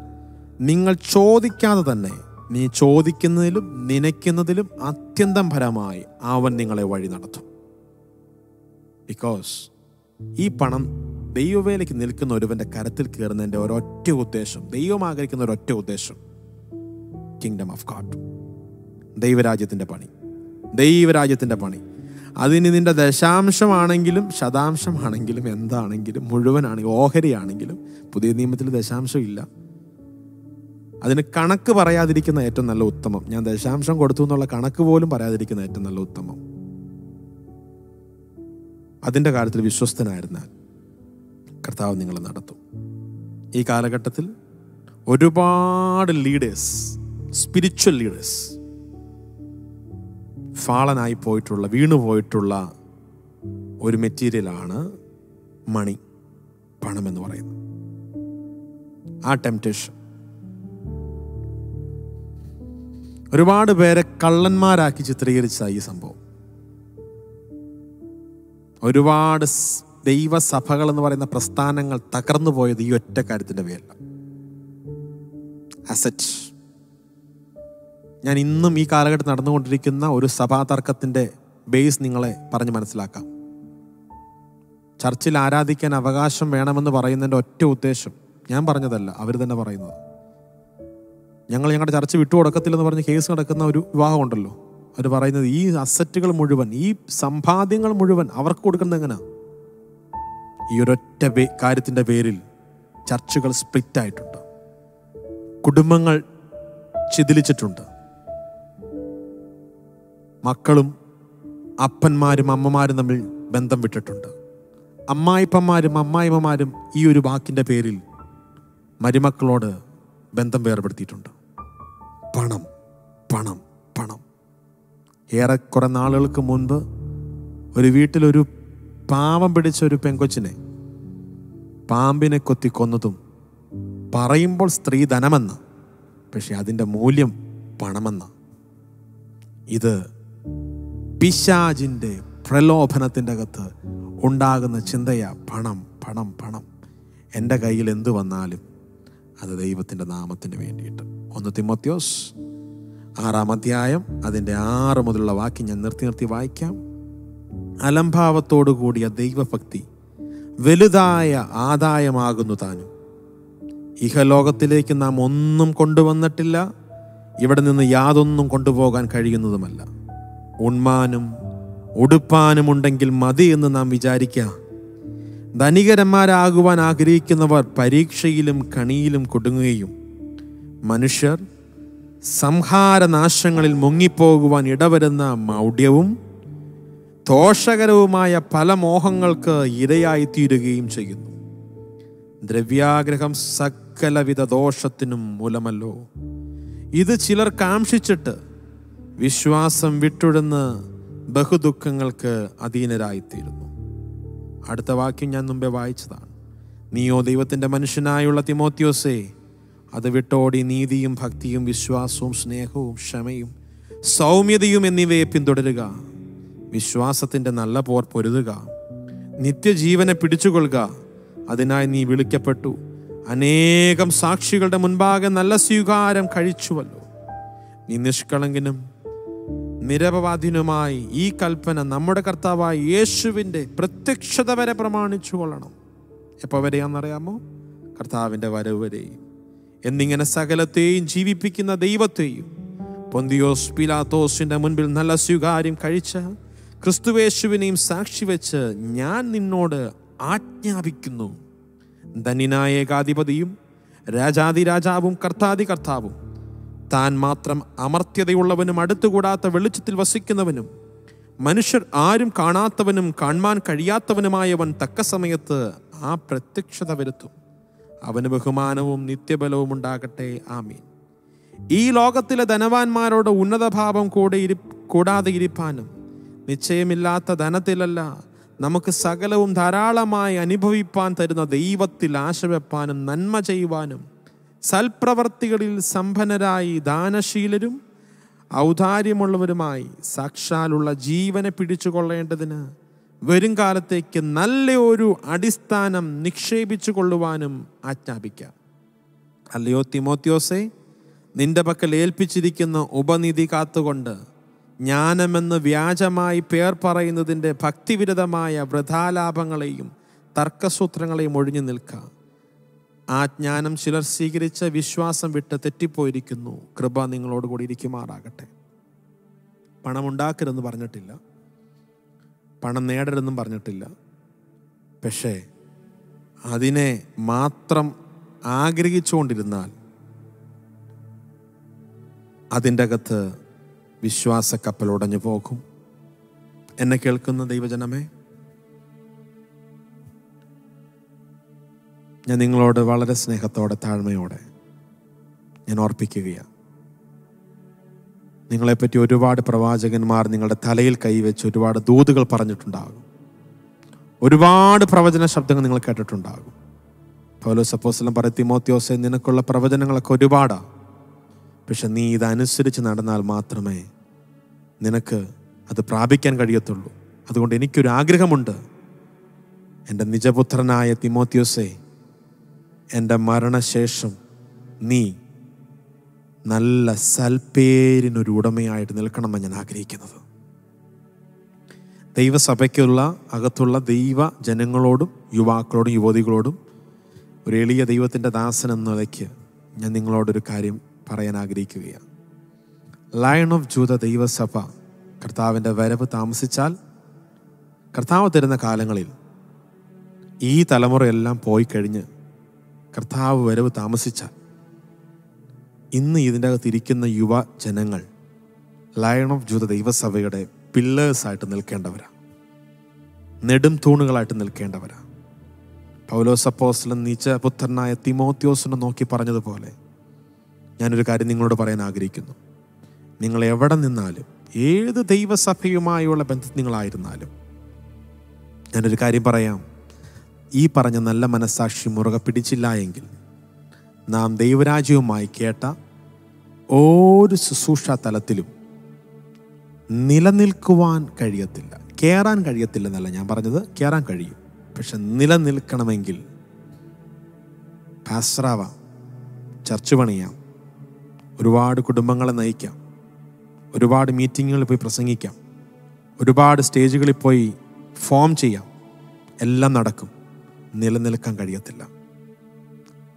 A: നിങ്ങൾ ചോദിക്കാതെ തന്നെ നീ ചോദിക്കുന്നതിലും നനയ്ക്കുന്നതിലും അത്യന്തം ഫലമായി അവൻ നിങ്ങളെ വഴി നടത്തും. ബിക്കോസ് ഈ പണം ദൈവവേലയ്ക്ക് നിൽക്കുന്ന ഒരുവന്റെ കരത്തിൽ കയറുന്നതിന്റെ ഒരൊറ്റ ഉദ്ദേശം ദൈവം ആഗ്രഹിക്കുന്ന ഒരൊറ്റ ഉദ്ദേശം കിങ്ഡം ഓഫ് ഗാഡ് ദൈവരാജ്യത്തിന്റെ പണി. ദൈവരാജ്യത്തിന്റെ പണി. അതിന് നിന്റെ ദശാംശമാണെങ്കിലും ശതാംശമാണെങ്കിലും എന്താണെങ്കിലും മുഴുവനാണെങ്കിലും ഓഹരിയാണെങ്കിലും പുതിയ നിയമത്തിൽ ദശാംശം ഇല്ല. അതിന് കണക്ക് പറയാതിരിക്കുന്ന ഏറ്റവും നല്ല ഉത്തമം. ഞാൻ ദശാംശം കൊടുത്തു എന്നുള്ള കണക്ക് പോലും പറയാതിരിക്കുന്ന ഏറ്റവും നല്ല ഉത്തമം. അതിന്റെ കാര്യത്തിൽ വിശ്വസ്തനായിരുന്നാൽ കർത്താവ് നിങ്ങളെ നടത്തും. ഈ കാലഘട്ടത്തിൽ ഒരുപാട് ലീഡേഴ്സ് സ്പിരിച്വൽ ലീഡേഴ്സ് ഫാളനായി പോയിട്ടുള്ള വീണു പോയിട്ടുള്ള ഒരു മെറ്റീരിയലാണ് മണി പണമെന്ന് പറയുന്നത്. ആ ടെംപ്റ്റേഷൻ ഒരുപാട് പേരെ കള്ളന്മാരാക്കി ചിത്രീകരിച്ച ഈ സംഭവം. ഒരുപാട് ദൈവസഭകൾ എന്ന് പറയുന്ന പ്രസ്ഥാനങ്ങൾ തകർന്നു പോയത് ഈ ഒറ്റ കാര്യത്തിന്റെ പേരില അസറ്റ് ഞാൻ ഇന്നും ഈ കാലഘട്ടം നടന്നുകൊണ്ടിരിക്കുന്ന ഒരു സഭാ തർക്കത്തിന്റെ ബേസ് നിങ്ങളെ പറഞ്ഞ് മനസ്സിലാക്കാം. ചർച്ചിൽ ആരാധിക്കാൻ അവകാശം വേണമെന്ന് പറയുന്നതിന്റെ ഒറ്റ ഉദ്ദേശം ഞാൻ പറഞ്ഞതല്ല അവർ തന്നെ പറയുന്നത്. ഞങ്ങൾ ഞങ്ങളുടെ ചർച്ച വിട്ടുകൊടുക്കത്തില്ലെന്ന് പറഞ്ഞ് കേസ് നടക്കുന്ന ഒരു വിവാഹമുണ്ടല്ലോ അവർ പറയുന്നത് ഈ അസറ്റുകൾ മുഴുവൻ ഈ സമ്പാദ്യങ്ങൾ മുഴുവൻ അവർക്ക് കൊടുക്കുന്നത് എങ്ങനെയാ ഈ ഒരൊറ്റ കാര്യത്തിന്റെ പേരിൽ ചർച്ചുകൾ സ്പ്ലിറ്റ് ആയിട്ടുണ്ട് കുടുംബങ്ങൾ ചിതിലിച്ചിട്ടുണ്ട്. മക്കളും അപ്പന്മാരും അമ്മമാരും തമ്മിൽ ബന്ധം വിട്ടിട്ടുണ്ട്. അമ്മായിപ്പന്മാരും അമ്മായിമ്മമാരും ഈ ഒരു വാക്കിന്റെ പേരിൽ മരുമക്കളോട് ബന്ധം വേർപെടുത്തിയിട്ടുണ്ട്. പണം പണം പണം. ഏറെക്കുറെ നാളുകൾക്ക് മുൻപ് ഒരു വീട്ടിലൊരു പാവം പിടിച്ച ഒരു പെങ്കൊച്ചിനെ പാമ്പിനെ കൊത്തി കൊന്നതും പറയുമ്പോൾ സ്ത്രീ ധനമെന്ന് പക്ഷെ അതിന്റെ മൂല്യം പണമെന്ന്. ഇത് പിശാജിന്റെ പ്രലോഭനത്തിന്റെ അകത്ത് ഉണ്ടാകുന്ന ചിന്തയാ പണം പണം പണം. എന്റെ കയ്യിൽ എന്ത് വന്നാലും അത് ദൈവത്തിന്റെ നാമത്തിന് വേണ്ടിയിട്ട്. ഒന്ന് തിമോത്യോസ് ആറാം അധ്യായം അതിന്റെ ആറ് മുതലുള്ള വാക്യം ഞാൻ നിർത്തി നിർത്തി വായിക്കാം. അലംഭാവത്തോടു കൂടിയ ദൈവഭക്തി വലുതായ ആദായമാകുന്നു താനും. ഇഹലോകത്തിലേക്ക് നാം ഒന്നും കൊണ്ടുവന്നിട്ടില്ല ഇവിടെ നിന്ന് യാതൊന്നും കൊണ്ടുപോകാൻ കഴിയുന്നതുമല്ല. ഉണ്മാനും ഉടുപ്പാനും ഉണ്ടെങ്കിൽ മതി എന്ന് നാം വിചാരിക്കുക. ധനികരന്മാരാകുവാൻ ആഗ്രഹിക്കുന്നവർ പരീക്ഷയിലും കണിയിലും കൊടുങ്ങുകയും മനുഷ്യർ സംഹാരനാശങ്ങളിൽ മുങ്ങിപ്പോകുവാൻ ഇടവരുന്ന മൗഢ്യവും ദോഷകരവുമായ പല മോഹങ്ങൾക്ക് ഇരയായിത്തീരുകയും ചെയ്യുന്നു. ദ്രവ്യാഗ്രഹം സകലവിധ ദോഷത്തിനും മൂലമല്ലോ. ഇത് ചിലർ കാംക്ഷിച്ചിട്ട് വിശ്വാസം വിട്ടുഴന്ന് ബഹുദുഃഖങ്ങൾക്ക് അധീനരായിത്തീരുന്നു. അടുത്ത വാക്യം ഞാൻ മുമ്പേ വായിച്ചതാണ്. നീയോ ദൈവത്തിന്റെ മനുഷ്യനായുള്ള തിമോത്യോസേ അത് വിട്ടോടി നീതിയും ഭക്തിയും വിശ്വാസവും സ്നേഹവും ക്ഷമയും സൗമ്യതയും എന്നിവയെ പിന്തുടരുക. വിശ്വാസത്തിന്റെ നല്ല പോർ പൊരുതുക. നിത്യജീവനെ പിടിച്ചുകൊള്ളുക. അതിനായി നീ വിളിക്കപ്പെട്ടു. അനേകം സാക്ഷികളുടെ മുൻപാകെ നല്ല സ്വീകാരം കഴിച്ചുവല്ലോ. നീ നിഷ്കളങ്കനും നിരപവാധിനുമായി ഈ കൽപ്പന നമ്മുടെ കർത്താവായ യേശുവിന്റെ പ്രത്യക്ഷത വരെ പ്രമാണിച്ചു കൊള്ളണം എപ്പോൾ വരെയാണെന്നറിയാമോ കർത്താവിന്റെ വരവ് വരെയും. എന്നിങ്ങനെ സകലത്തെയും ജീവിപ്പിക്കുന്ന ദൈവത്തെയും. പൊന്തിയോസ് പിലാത്തോസിന്റെ മുൻപിൽ നല്ല സ്വീകാര്യം കഴിച്ച ക്രിസ്തുവേശുവിനെയും സാക്ഷി വെച്ച് ഞാൻ നിന്നോട് ആജ്ഞാപിക്കുന്നു. ധന്യനായ ഏകാധിപതിയും
B: രാജാതിരാജാവും കർത്താതി കർത്താവും താൻ മാത്രം അമർത്യതയുള്ളവനും അടുത്തുകൂടാത്ത വെളിച്ചത്തിൽ വസിക്കുന്നവനും മനുഷ്യർ ആരും കാണാത്തവനും കാണാൻ കഴിയാത്തവനുമായവൻ തക്ക സമയത്ത് ആ പ്രത്യക്ഷത വരുത്തും. അവന് ബഹുമാനവും നിത്യബലവും ഉണ്ടാകട്ടെ. ആമീൻ. ഈ ലോകത്തിലെ ധനവാന്മാരോട് ഉന്നതഭാവം കൂടെ ഇരി കൂടാതെ ഇരിപ്പാനും നിശ്ചയമില്ലാത്ത ധനത്തിലല്ല നമുക്ക് സകലവും ധാരാളമായി അനുഭവിപ്പാൻ തരുന്ന ദൈവത്തിൽ ആശ വെപ്പാനും നന്മ ചെയ്യുവാനും സൽപ്രവർത്തികളിൽ സമ്പന്നരായി ദാനശീലരും ഔദാര്യമുള്ളവരുമായി സാക്ഷാലുള്ള ജീവനെ പിടിച്ചുകൊള്ളേണ്ടതിന് വരും കാലത്തേക്ക് നല്ല ഒരു അടിസ്ഥാനം നിക്ഷേപിച്ചു കൊള്ളുവാനും ആജ്ഞാപിക്കാം. അല്ലയോ തിമോത്യോസെ നിന്റെ പക്കൽ ഏൽപ്പിച്ചിരിക്കുന്ന ഉപനിധി കാത്തുകൊണ്ട് ജ്ഞാനമെന്ന് വ്യാജമായി പേർ പറയുന്നതിന്റെ ഭക്തിവിരുദ്ധമായ വൃഥാലാഭങ്ങളെയും തർക്കസൂത്രങ്ങളെയും ഒഴിഞ്ഞു നിൽക്കാം. ആ ജ്ഞാനം ചിലർ സ്വീകരിച്ച വിശ്വാസം വിട്ട് തെറ്റിപ്പോയിരിക്കുന്നു. കൃപ നിങ്ങളോട് കൂടി ഇരിക്കുമാറാകട്ടെ. പണം ഉണ്ടാക്കരുതെന്ന് പറഞ്ഞിട്ടില്ല. പണം നേടരുതെന്നും പറഞ്ഞിട്ടില്ല. പക്ഷേ അതിനെ മാത്രം ആഗ്രഹിച്ചുകൊണ്ടിരുന്നാൽ അതിന്റെ അകത്ത് വിശ്വാസ കപ്പൽ ഉടഞ്ഞു പോകും. എന്നെ കേൾക്കുന്ന ദൈവജനമേ ഞാൻ നിങ്ങളോട് വളരെ സ്നേഹത്തോടെ താഴ്മയോടെ ഞാൻ ഓർപ്പിക്കുകയാണ്. നിങ്ങളെപ്പറ്റി ഒരുപാട് പ്രവാചകന്മാർ നിങ്ങളുടെ തലയിൽ കൈവച്ച് ഒരുപാട് ദൂതുകൾ പറഞ്ഞിട്ടുണ്ടാകും. ഒരുപാട് പ്രവചന ശബ്ദങ്ങൾ നിങ്ങൾ കേട്ടിട്ടുണ്ടാകും. പൗലോ സപ്പോസെല്ലാം പറയത്തി തിമോത്യോസെ നിനക്കുള്ള പ്രവചനങ്ങളൊക്കെ ഒരുപാടാണ് പക്ഷെ നീ ഇതനുസരിച്ച് നടന്നാൽ മാത്രമേ നിനക്ക് അത് പ്രാപിക്കാൻ കഴിയത്തുള്ളൂ. അതുകൊണ്ട് എനിക്കൊരു ആഗ്രഹമുണ്ട്. എന്റെ നിജപുത്രനായ തിമോത്യോസെ എന്റെ മരണശേഷം നീ നല്ല സൽപ്പേരിനൊരു ഉടമയായിട്ട് നിൽക്കണമെന്ന് ഞാൻ ആഗ്രഹിക്കുന്നത്. ദൈവസഭയ്ക്കുള്ള അകത്തുള്ള ദൈവ ജനങ്ങളോടും യുവാക്കളോടും യുവതികളോടും ഒരു എളിയ ദൈവത്തിന്റെ ദാസൻ എന്ന നിലയ്ക്ക് ഞാൻ നിങ്ങളോടൊരു കാര്യം പറയാൻ ആഗ്രഹിക്കുകയാണ്. ലയൺ ഓഫ് ജൂത ദൈവസഭ. കർത്താവിന്റെ വരവ് താമസിച്ചാൽ കർത്താവ് തരുന്ന കാലങ്ങളിൽ ഈ തലമുറയെല്ലാം പോയി കഴിഞ്ഞ് കർത്താവ് വരവ് താമസിച്ചാൽ ഇന്ന് ഇതിന്റെ അകത്ത് ഇരിക്കുന്ന യുവ ജനങ്ങൾ ലയൺ ഓഫ് ജൂത ദൈവസഭയുടെ പില്ലേഴ്സായിട്ട് നിൽക്കേണ്ടവരാണ് നെടും തൂണുകളായിട്ട് നിൽക്കേണ്ടവരാണ് പൗലോസ് അപ്പോസ്ലൻ നീച്ച പുത്രനായ തിമോത്യോസിനെ നോക്കി പറഞ്ഞതുപോലെ ഞാനൊരു കാര്യം നിങ്ങളോട് പറയാൻ ആഗ്രഹിക്കുന്നു. നിങ്ങൾ എവിടെ നിന്നാലും ഏത് ദൈവസഭയുമായുള്ള ബന്ധത്തിൽ നിങ്ങളായിരുന്നാലും ഞാനൊരു കാര്യം പറയാം. ഈ പറഞ്ഞ നല്ല മനസ്സാക്ഷി മുറുകെ പിടിച്ചില്ല എങ്കിൽ നാം ദൈവരാജ്യവുമായി കേട്ട ഒരു ശുശ്രൂഷ തലത്തിലും നിലനിൽക്കുവാൻ കഴിയത്തില്ല. കയറാൻ കഴിയത്തില്ലെന്നല്ല ഞാൻ പറഞ്ഞത്. കയറാൻ കഴിയും. പക്ഷെ നിലനിൽക്കണമെങ്കിൽ ഭാസ്രാവാം ചർച്ച് പണിയാം ഒരുപാട് കുടുംബങ്ങളെ നയിക്കാം. ഒരുപാട് മീറ്റിങ്ങുകളിൽ പോയി പ്രസംഗിക്കാം. ഒരുപാട് സ്റ്റേജുകളിൽ പോയി ഫോം ചെയ്യാം. എല്ലാം നടക്കും. നിലനിൽക്കാൻ കഴിയത്തില്ല.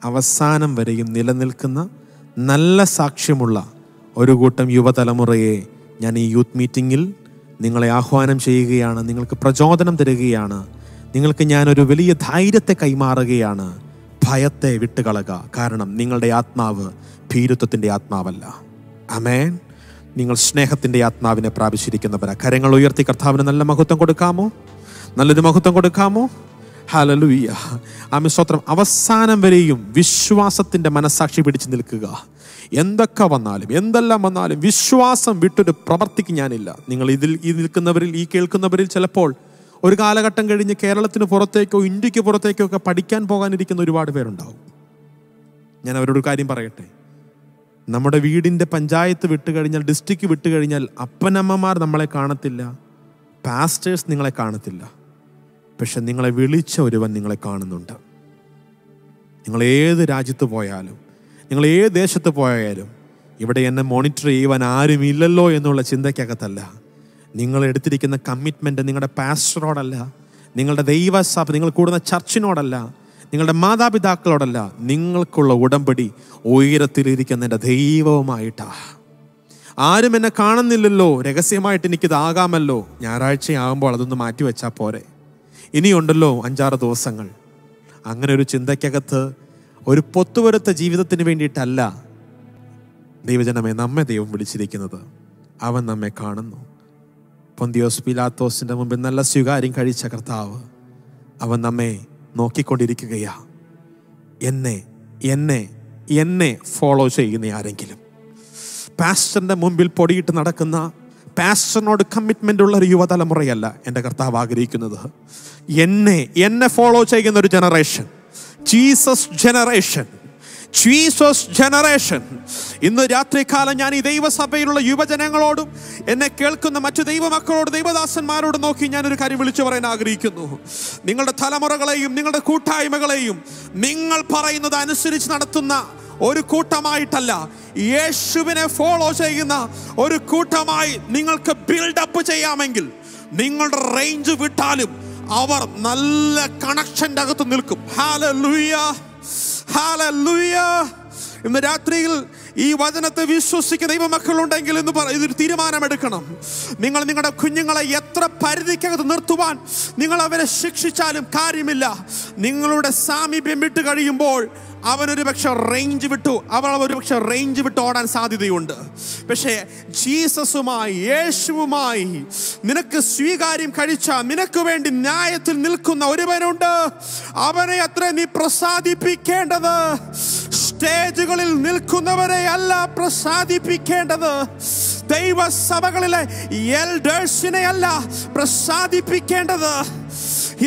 B: അവസാനം വരെയും നിലനിൽക്കുന്ന നല്ല സാക്ഷ്യമുള്ള ഒരു കൂട്ടം യുവതലമുറയെ ഞാൻ ഈ യൂത്ത് മീറ്റിങ്ങിൽ നിങ്ങളെ ആഹ്വാനം ചെയ്യുകയാണ് നിങ്ങൾക്ക് പ്രചോദനം തരികയാണ് നിങ്ങൾക്ക് ഞാനൊരു വലിയ ധൈര്യത്തെ കൈമാറുകയാണ്. ഭയത്തെ വിട്ടുകളക. കാരണം നിങ്ങളുടെ ആത്മാവ് ഭീരുത്വത്തിന്റെ ആത്മാവല്ല. അമേൻ നിങ്ങൾ സ്നേഹത്തിന്റെ ആത്മാവിനെ പ്രാപിച്ചിരിക്കുന്നവരാണ് കരങ്ങൾ ഉയർത്തി കർത്താവിന് നല്ല മഹത്വം കൊടുക്കാമോ? നല്ലൊരു മഹത്വം കൊടുക്കാമോ? ഹലലുയ്യ ആമി സ്വത്രം അവസാനം വരെയും വിശ്വാസത്തിന്റെ മനസാക്ഷി പിടിച്ചു നിൽക്കുക. എന്തൊക്കെ വന്നാലും എന്തെല്ലാം വന്നാലും വിശ്വാസം വിട്ടൊരു പ്രവർത്തിക്ക് ഞാനില്ല. നിങ്ങൾ ഇതിൽ ഈ നിൽക്കുന്നവരിൽ ഈ കേൾക്കുന്നവരിൽ ചിലപ്പോൾ ഒരു കാലഘട്ടം കഴിഞ്ഞ് കേരളത്തിന് പുറത്തേക്കോ ഇന്ത്യയ്ക്ക് പുറത്തേക്കോ ഒക്കെ പഠിക്കാൻ പോകാനിരിക്കുന്ന ഒരുപാട് പേരുണ്ടാവും. ഞാൻ അവരോട് കാര്യം പറയട്ടെ? നമ്മുടെ വീടിന്റെ പഞ്ചായത്ത് വിട്ട് കഴിഞ്ഞാൽ ഡിസ്ട്രിക്ട് വിട്ട് കഴിഞ്ഞാൽ അപ്പനമ്മമാർ നമ്മളെ കാണത്തില്ല. പാസ്റ്റേഴ്സ് നിങ്ങളെ കാണത്തില്ല. പക്ഷെ നിങ്ങളെ വിളിച്ച ഒരുവൻ നിങ്ങളെ കാണുന്നുണ്ട്. നിങ്ങൾ ഏത് രാജ്യത്ത് പോയാലും നിങ്ങൾ ഏത് ദേശത്ത് പോയാലും ഇവിടെ എന്നെ മോണിറ്റർ ചെയ്യുവാൻ ആരും ഇല്ലല്ലോ എന്നുള്ള ചിന്തയ്ക്കകത്തല്ല. നിങ്ങൾ എടുത്തിരിക്കുന്ന കമ്മിറ്റ്മെന്റ് നിങ്ങളുടെ പാസ്റ്ററോടല്ല നിങ്ങളുടെ ദൈവസഭ നിങ്ങൾ കൂടുന്ന ചർച്ചിനോടല്ല നിങ്ങളുടെ മാതാപിതാക്കളോടല്ല നിങ്ങൾക്കുള്ള ഉടമ്പടി ഉയരത്തിലിരിക്കുന്ന എന്റെ ദൈവവുമായിട്ടാ. ആരും എന്നെ കാണുന്നില്ലല്ലോ രഹസ്യമായിട്ട് എനിക്കിതാകാമല്ലോ. ഞായറാഴ്ചയാകുമ്പോൾ അതൊന്ന് മാറ്റിവെച്ചാൽ പോരെ. ഇനിയുണ്ടല്ലോ അഞ്ചാറ് ദിവസങ്ങൾ. അങ്ങനെ ഒരു ചിന്തയ്ക്കകത്ത് ഒരു പൊത്തുവരുത്ത ജീവിതത്തിന് വേണ്ടിയിട്ടല്ല ദൈവജനമേ നമ്മെ ദൈവം വിളിച്ചിരിക്കുന്നത്. അവൻ നമ്മെ കാണുന്നു. പൊന്തിയോസ് പിലാത്തോസിന്റെ മുമ്പിൽ നല്ല സ്വീകാര്യം കഴിച്ച കർത്താവ്. അവൻ നമ്മെ നോക്കിക്കൊണ്ടിരിക്കുകയാ. എന്നെ എന്നെ എന്നെ ഫോളോ ചെയ്യുന്ന ആരെങ്കിലും. പാസ്റ്ററിന്റെ മുമ്പിൽ പൊടിയിട്ട് നടക്കുന്ന പാസ്റ്ററിനോട് കമ്മിറ്റ്മെന്റ് ഉള്ള ഒരു യുവതലമുറയല്ല എന്റെ കർത്താവ് ആഗ്രഹിക്കുന്നത്. എന്നെ എന്നെ ഫോളോ ചെയ്യുന്ന ഒരു generation Jesus generation Jesus generation ഇന്ന് രാത്രികാലം ഞാൻ ഈ ദൈവസഭയിലുള്ള യുവജനങ്ങളോടും എന്നെ കേൾക്കുന്ന മറ്റു ദൈവമക്കളോട് ദൈവദാസന്മാരോടും നോക്കി ഞാനൊരു കാര്യം വിളിച്ചു പറയാൻ ആഗ്രഹിക്കുന്നു. നിങ്ങളുടെ തലമുറകളെയും നിങ്ങളുടെ കൂട്ടായ്മകളെയും നിങ്ങൾ പറയുന്നത് അനുസരിച്ച് നടത്തുന്ന ഒരു കൂട്ടമായിട്ടല്ല യേശുവിനെ ഫോളോ ചെയ്യുന്ന ഒരു കൂട്ടമായി നിങ്ങൾക്ക് ബിൽഡപ്പ് ചെയ്യാമെങ്കിൽ നിങ്ങളുടെ റേഞ്ച് വിട്ടാലും അവർ നല്ല കണക്ഷന്റെ അകത്ത് നിൽക്കും. ഹാലൂയ ഹാലൂയ ഇന്ന് രാത്രിയിൽ ഈ വചനത്തെ വിശ്വസിക്കുന്ന ദൈവമക്കളുണ്ടെങ്കിൽ എന്ന് പറ ഇതൊരു തീരുമാനമെടുക്കണം. നിങ്ങൾ നിങ്ങളുടെ കുഞ്ഞുങ്ങളെ എത്ര പരിധിക്കകത്ത് നിർത്തുവാൻ നിങ്ങൾ അവരെ ശിക്ഷിച്ചാലും കാര്യമില്ല. നിങ്ങളുടെ സാമീപ്യം വിട്ട് കഴിയുമ്പോൾ അവനൊരു പക്ഷെ റേഞ്ച് വിട്ടു. അവൾ ഒരു പക്ഷെ റേഞ്ച് വിട്ട് ഓടാൻ സാധ്യതയുണ്ട്. പക്ഷേ ജീസസുമായി യേശുവുമായി നിനക്ക് സ്വീകാര്യം കഴിച്ച നിനക്ക് വേണ്ടി ന്യായത്തിൽ നിൽക്കുന്ന ഒരുവനുണ്ട്. അവനെ അത്ര നീ പ്രസാദിപ്പിക്കേണ്ടത്. സ്റ്റേജുകളിൽ നിൽക്കുന്നവരെ അല്ല പ്രസാദിപ്പിക്കേണ്ടത്. ദൈവസഭകളിലെ എൽഡേഴ്സിനെ അല്ല പ്രസാദിപ്പിക്കേണ്ടത്.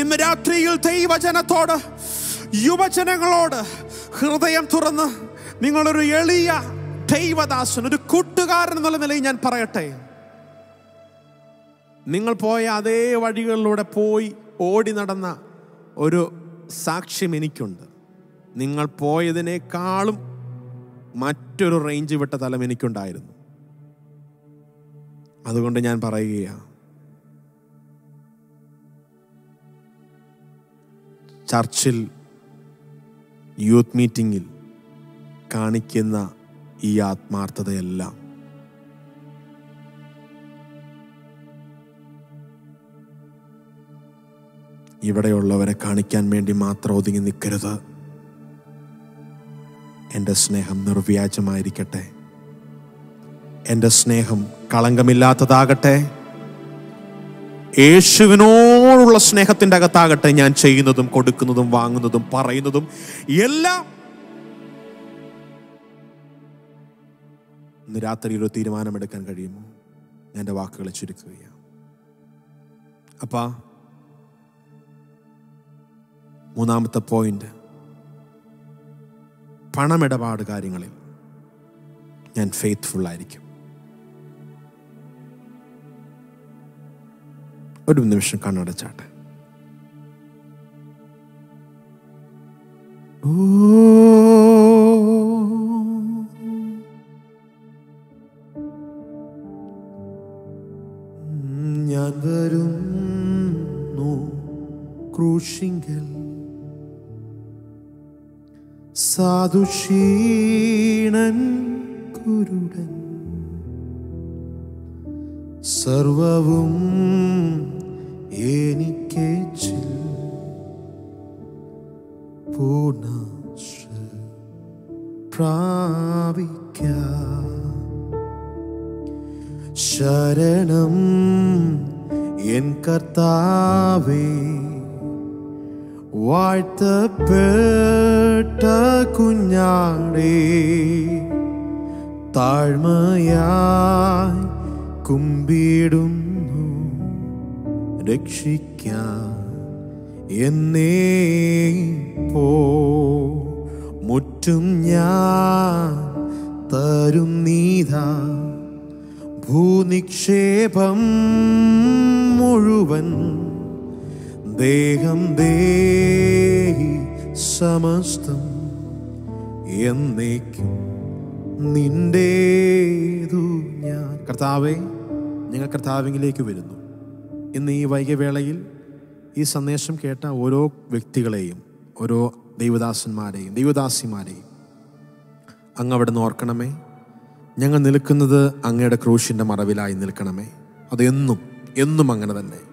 B: ഇന്ന് രാത്രിയിൽ ദൈവജനത്തോട് യുവജനങ്ങളോട് ഹൃദയം തുറന്ന് നിങ്ങളൊരു എളിയ ദൈവദാസൻ ഒരു കൂട്ടുകാരൻ എന്നുള്ള നിലയിൽ ഞാൻ പറയട്ടെ. നിങ്ങൾ പോയ അതേ വഴികളിലൂടെ പോയി ഓടി നടന്ന ഒരു സാക്ഷ്യം എനിക്കുണ്ട്. നിങ്ങൾ പോയതിനേക്കാളും മറ്റൊരു റേഞ്ച് വിട്ട തലം എനിക്കുണ്ടായിരുന്നു. അതുകൊണ്ട് ഞാൻ പറയുകയാണ് ചർച്ചിൽ യൂത്ത് മീറ്റിങ്ങിൽ കാണിക്കുന്ന ഈ ആത്മാർത്ഥതയെല്ലാം. ഇവിടെയുള്ളവരെ കാണിക്കാൻ വേണ്ടി മാത്രം ഒതുങ്ങി നിൽക്കരുത്. എന്റെ സ്നേഹം നിർവ്യാജമായിരിക്കട്ടെ. എന്റെ സ്നേഹം കളങ്കമില്ലാത്തതാകട്ടെ. യേശുവിനോടുള്ള സ്നേഹത്തിന്റെ അകത്താകട്ടെ ഞാൻ ചെയ്യുന്നതും കൊടുക്കുന്നതും വാങ്ങുന്നതും പറയുന്നതും എല്ലാം ഇന്ന് രാത്രി ഒരു തീരുമാനമെടുക്കാൻ കഴിയുമോ? ഞാൻ എന്റെ വാക്കുകളെ ചുരുക്കുകയാണ്. അപ്പാ മൂന്നാമത്തെ പോയിന്റ്. പണമിടപാട് കാര്യങ്ങളിൽ ഞാൻ ഫെയ്ത്ത്ഫുൾ ഒരു നിമിഷം കണ്ണടച്ചാട്ടെ സാധുഷീണൻ കുരുടൻ. സർവവും വാഴ്ത്തപ്പെട്ട കുഞ്ഞാടേ താഴ്മയായി കുമ്പിടുന്നു. രക്ഷിക്കാൻ എന്നേ പോ. മുറ്റും ഞാൻ തരും നീതാ. ഭൂനിക്ഷേപം മുഴുവൻ ദേഹം ദേഹി സമസ്തം എന്നേക്കും നിന്റേതു ഞാൻ. കർത്താവെ ഞങ്ങൾ കർത്താവിങ്ങിലേക്ക് വരുന്നു. ഇന്ന് ഈ വൈകവേളയിൽ ഈ സന്ദേശം കേട്ട ഓരോ വ്യക്തികളെയും ഓരോ ദൈവദാസന്മാരെയും ദൈവദാസിമാരെയും അങ്ങ് അവിടെ നിന്ന് ഓർക്കണമേ. ഞങ്ങൾ നിൽക്കുന്നത് അങ്ങയുടെ ക്രൂശിന്റെ മറവിലായി നിൽക്കണമേ. അത് എന്നും എന്നും അങ്ങനെ തന്നെ.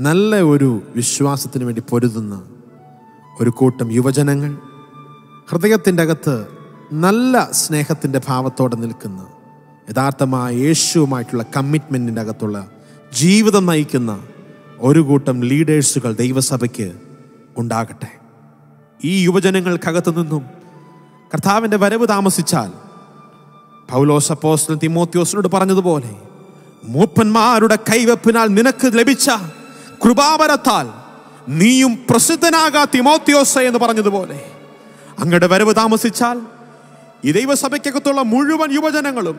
B: നല്ല ഒരു വിശ്വാസത്തിന് വേണ്ടി പൊരുതുന്ന ഒരു കൂട്ടം യുവജനങ്ങൾ ഹൃദയത്തിന്റെ അകത്ത് നല്ല സ്നേഹത്തിന്റെ ഭാവത്തോടെ നിൽക്കുന്ന യഥാർത്ഥമായ യേശുവുമായിട്ടുള്ള കമ്മിറ്റ്മെന്റിന്റെ അകത്തുള്ള ജീവിതം നയിക്കുന്ന ഒരു കൂട്ടം ലീഡേഴ്സുകൾ ദൈവസഭയ്ക്ക് ഉണ്ടാകട്ടെ. ഈ യുവജനങ്ങൾക്കകത്തു നിന്നും കർത്താവിന്റെ വരവ് താമസിച്ചാൽ പൗലോസ് അപ്പോസ്തലൻ തിമോത്യോസിനോട് പറഞ്ഞതുപോലെ മൂപ്പന്മാരുടെ കൈവെപ്പിനാൽ നിനക്ക് ലഭിച്ച കൃപാവരത്താൽ നീയും പ്രസിദ്ധനാകാ തിമോത്യോസ എന്ന് പറഞ്ഞതുപോലെ. അങ്ങയുടെ വരവ് താമസിച്ചാൽ ഈ ദൈവസഭയ്ക്കകത്തുള്ള മുഴുവൻ യുവജനങ്ങളും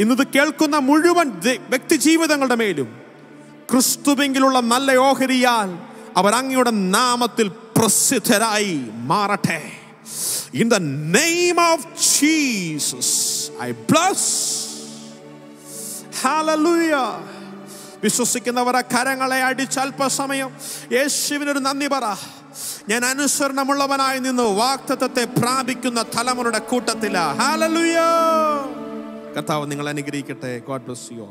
B: ഇന്നത് കേൾക്കുന്ന മുഴുവൻ വ്യക്തിജീവിതങ്ങളുടെ വ്യക്തി ജീവിതങ്ങളുടെ മേലും ക്രിസ്തുവെങ്കിലുള്ള നല്ല ഓഹരിയാൽ അവർ അങ്ങയുടെ നാമത്തിൽ പ്രസിദ്ധരായി മാറട്ടെ. In the name of Jesus I bless hallelujah വിശ്വസിക്കുന്നവരെ കരങ്ങളെ അടിച്ചല്പസമയം യേശുവിനൊരു നന്ദി പറ. ഞാൻ അനുസരണമുള്ളവനായി നിന്ന് വാക്തത്വത്തെ പ്രാപിക്കുന്ന തലമുറയുടെ കൂട്ടത്തില. ഹാലലുയോ കർത്താവ് നിങ്ങൾ അനുഗ്രഹിക്കട്ടെ. God bless you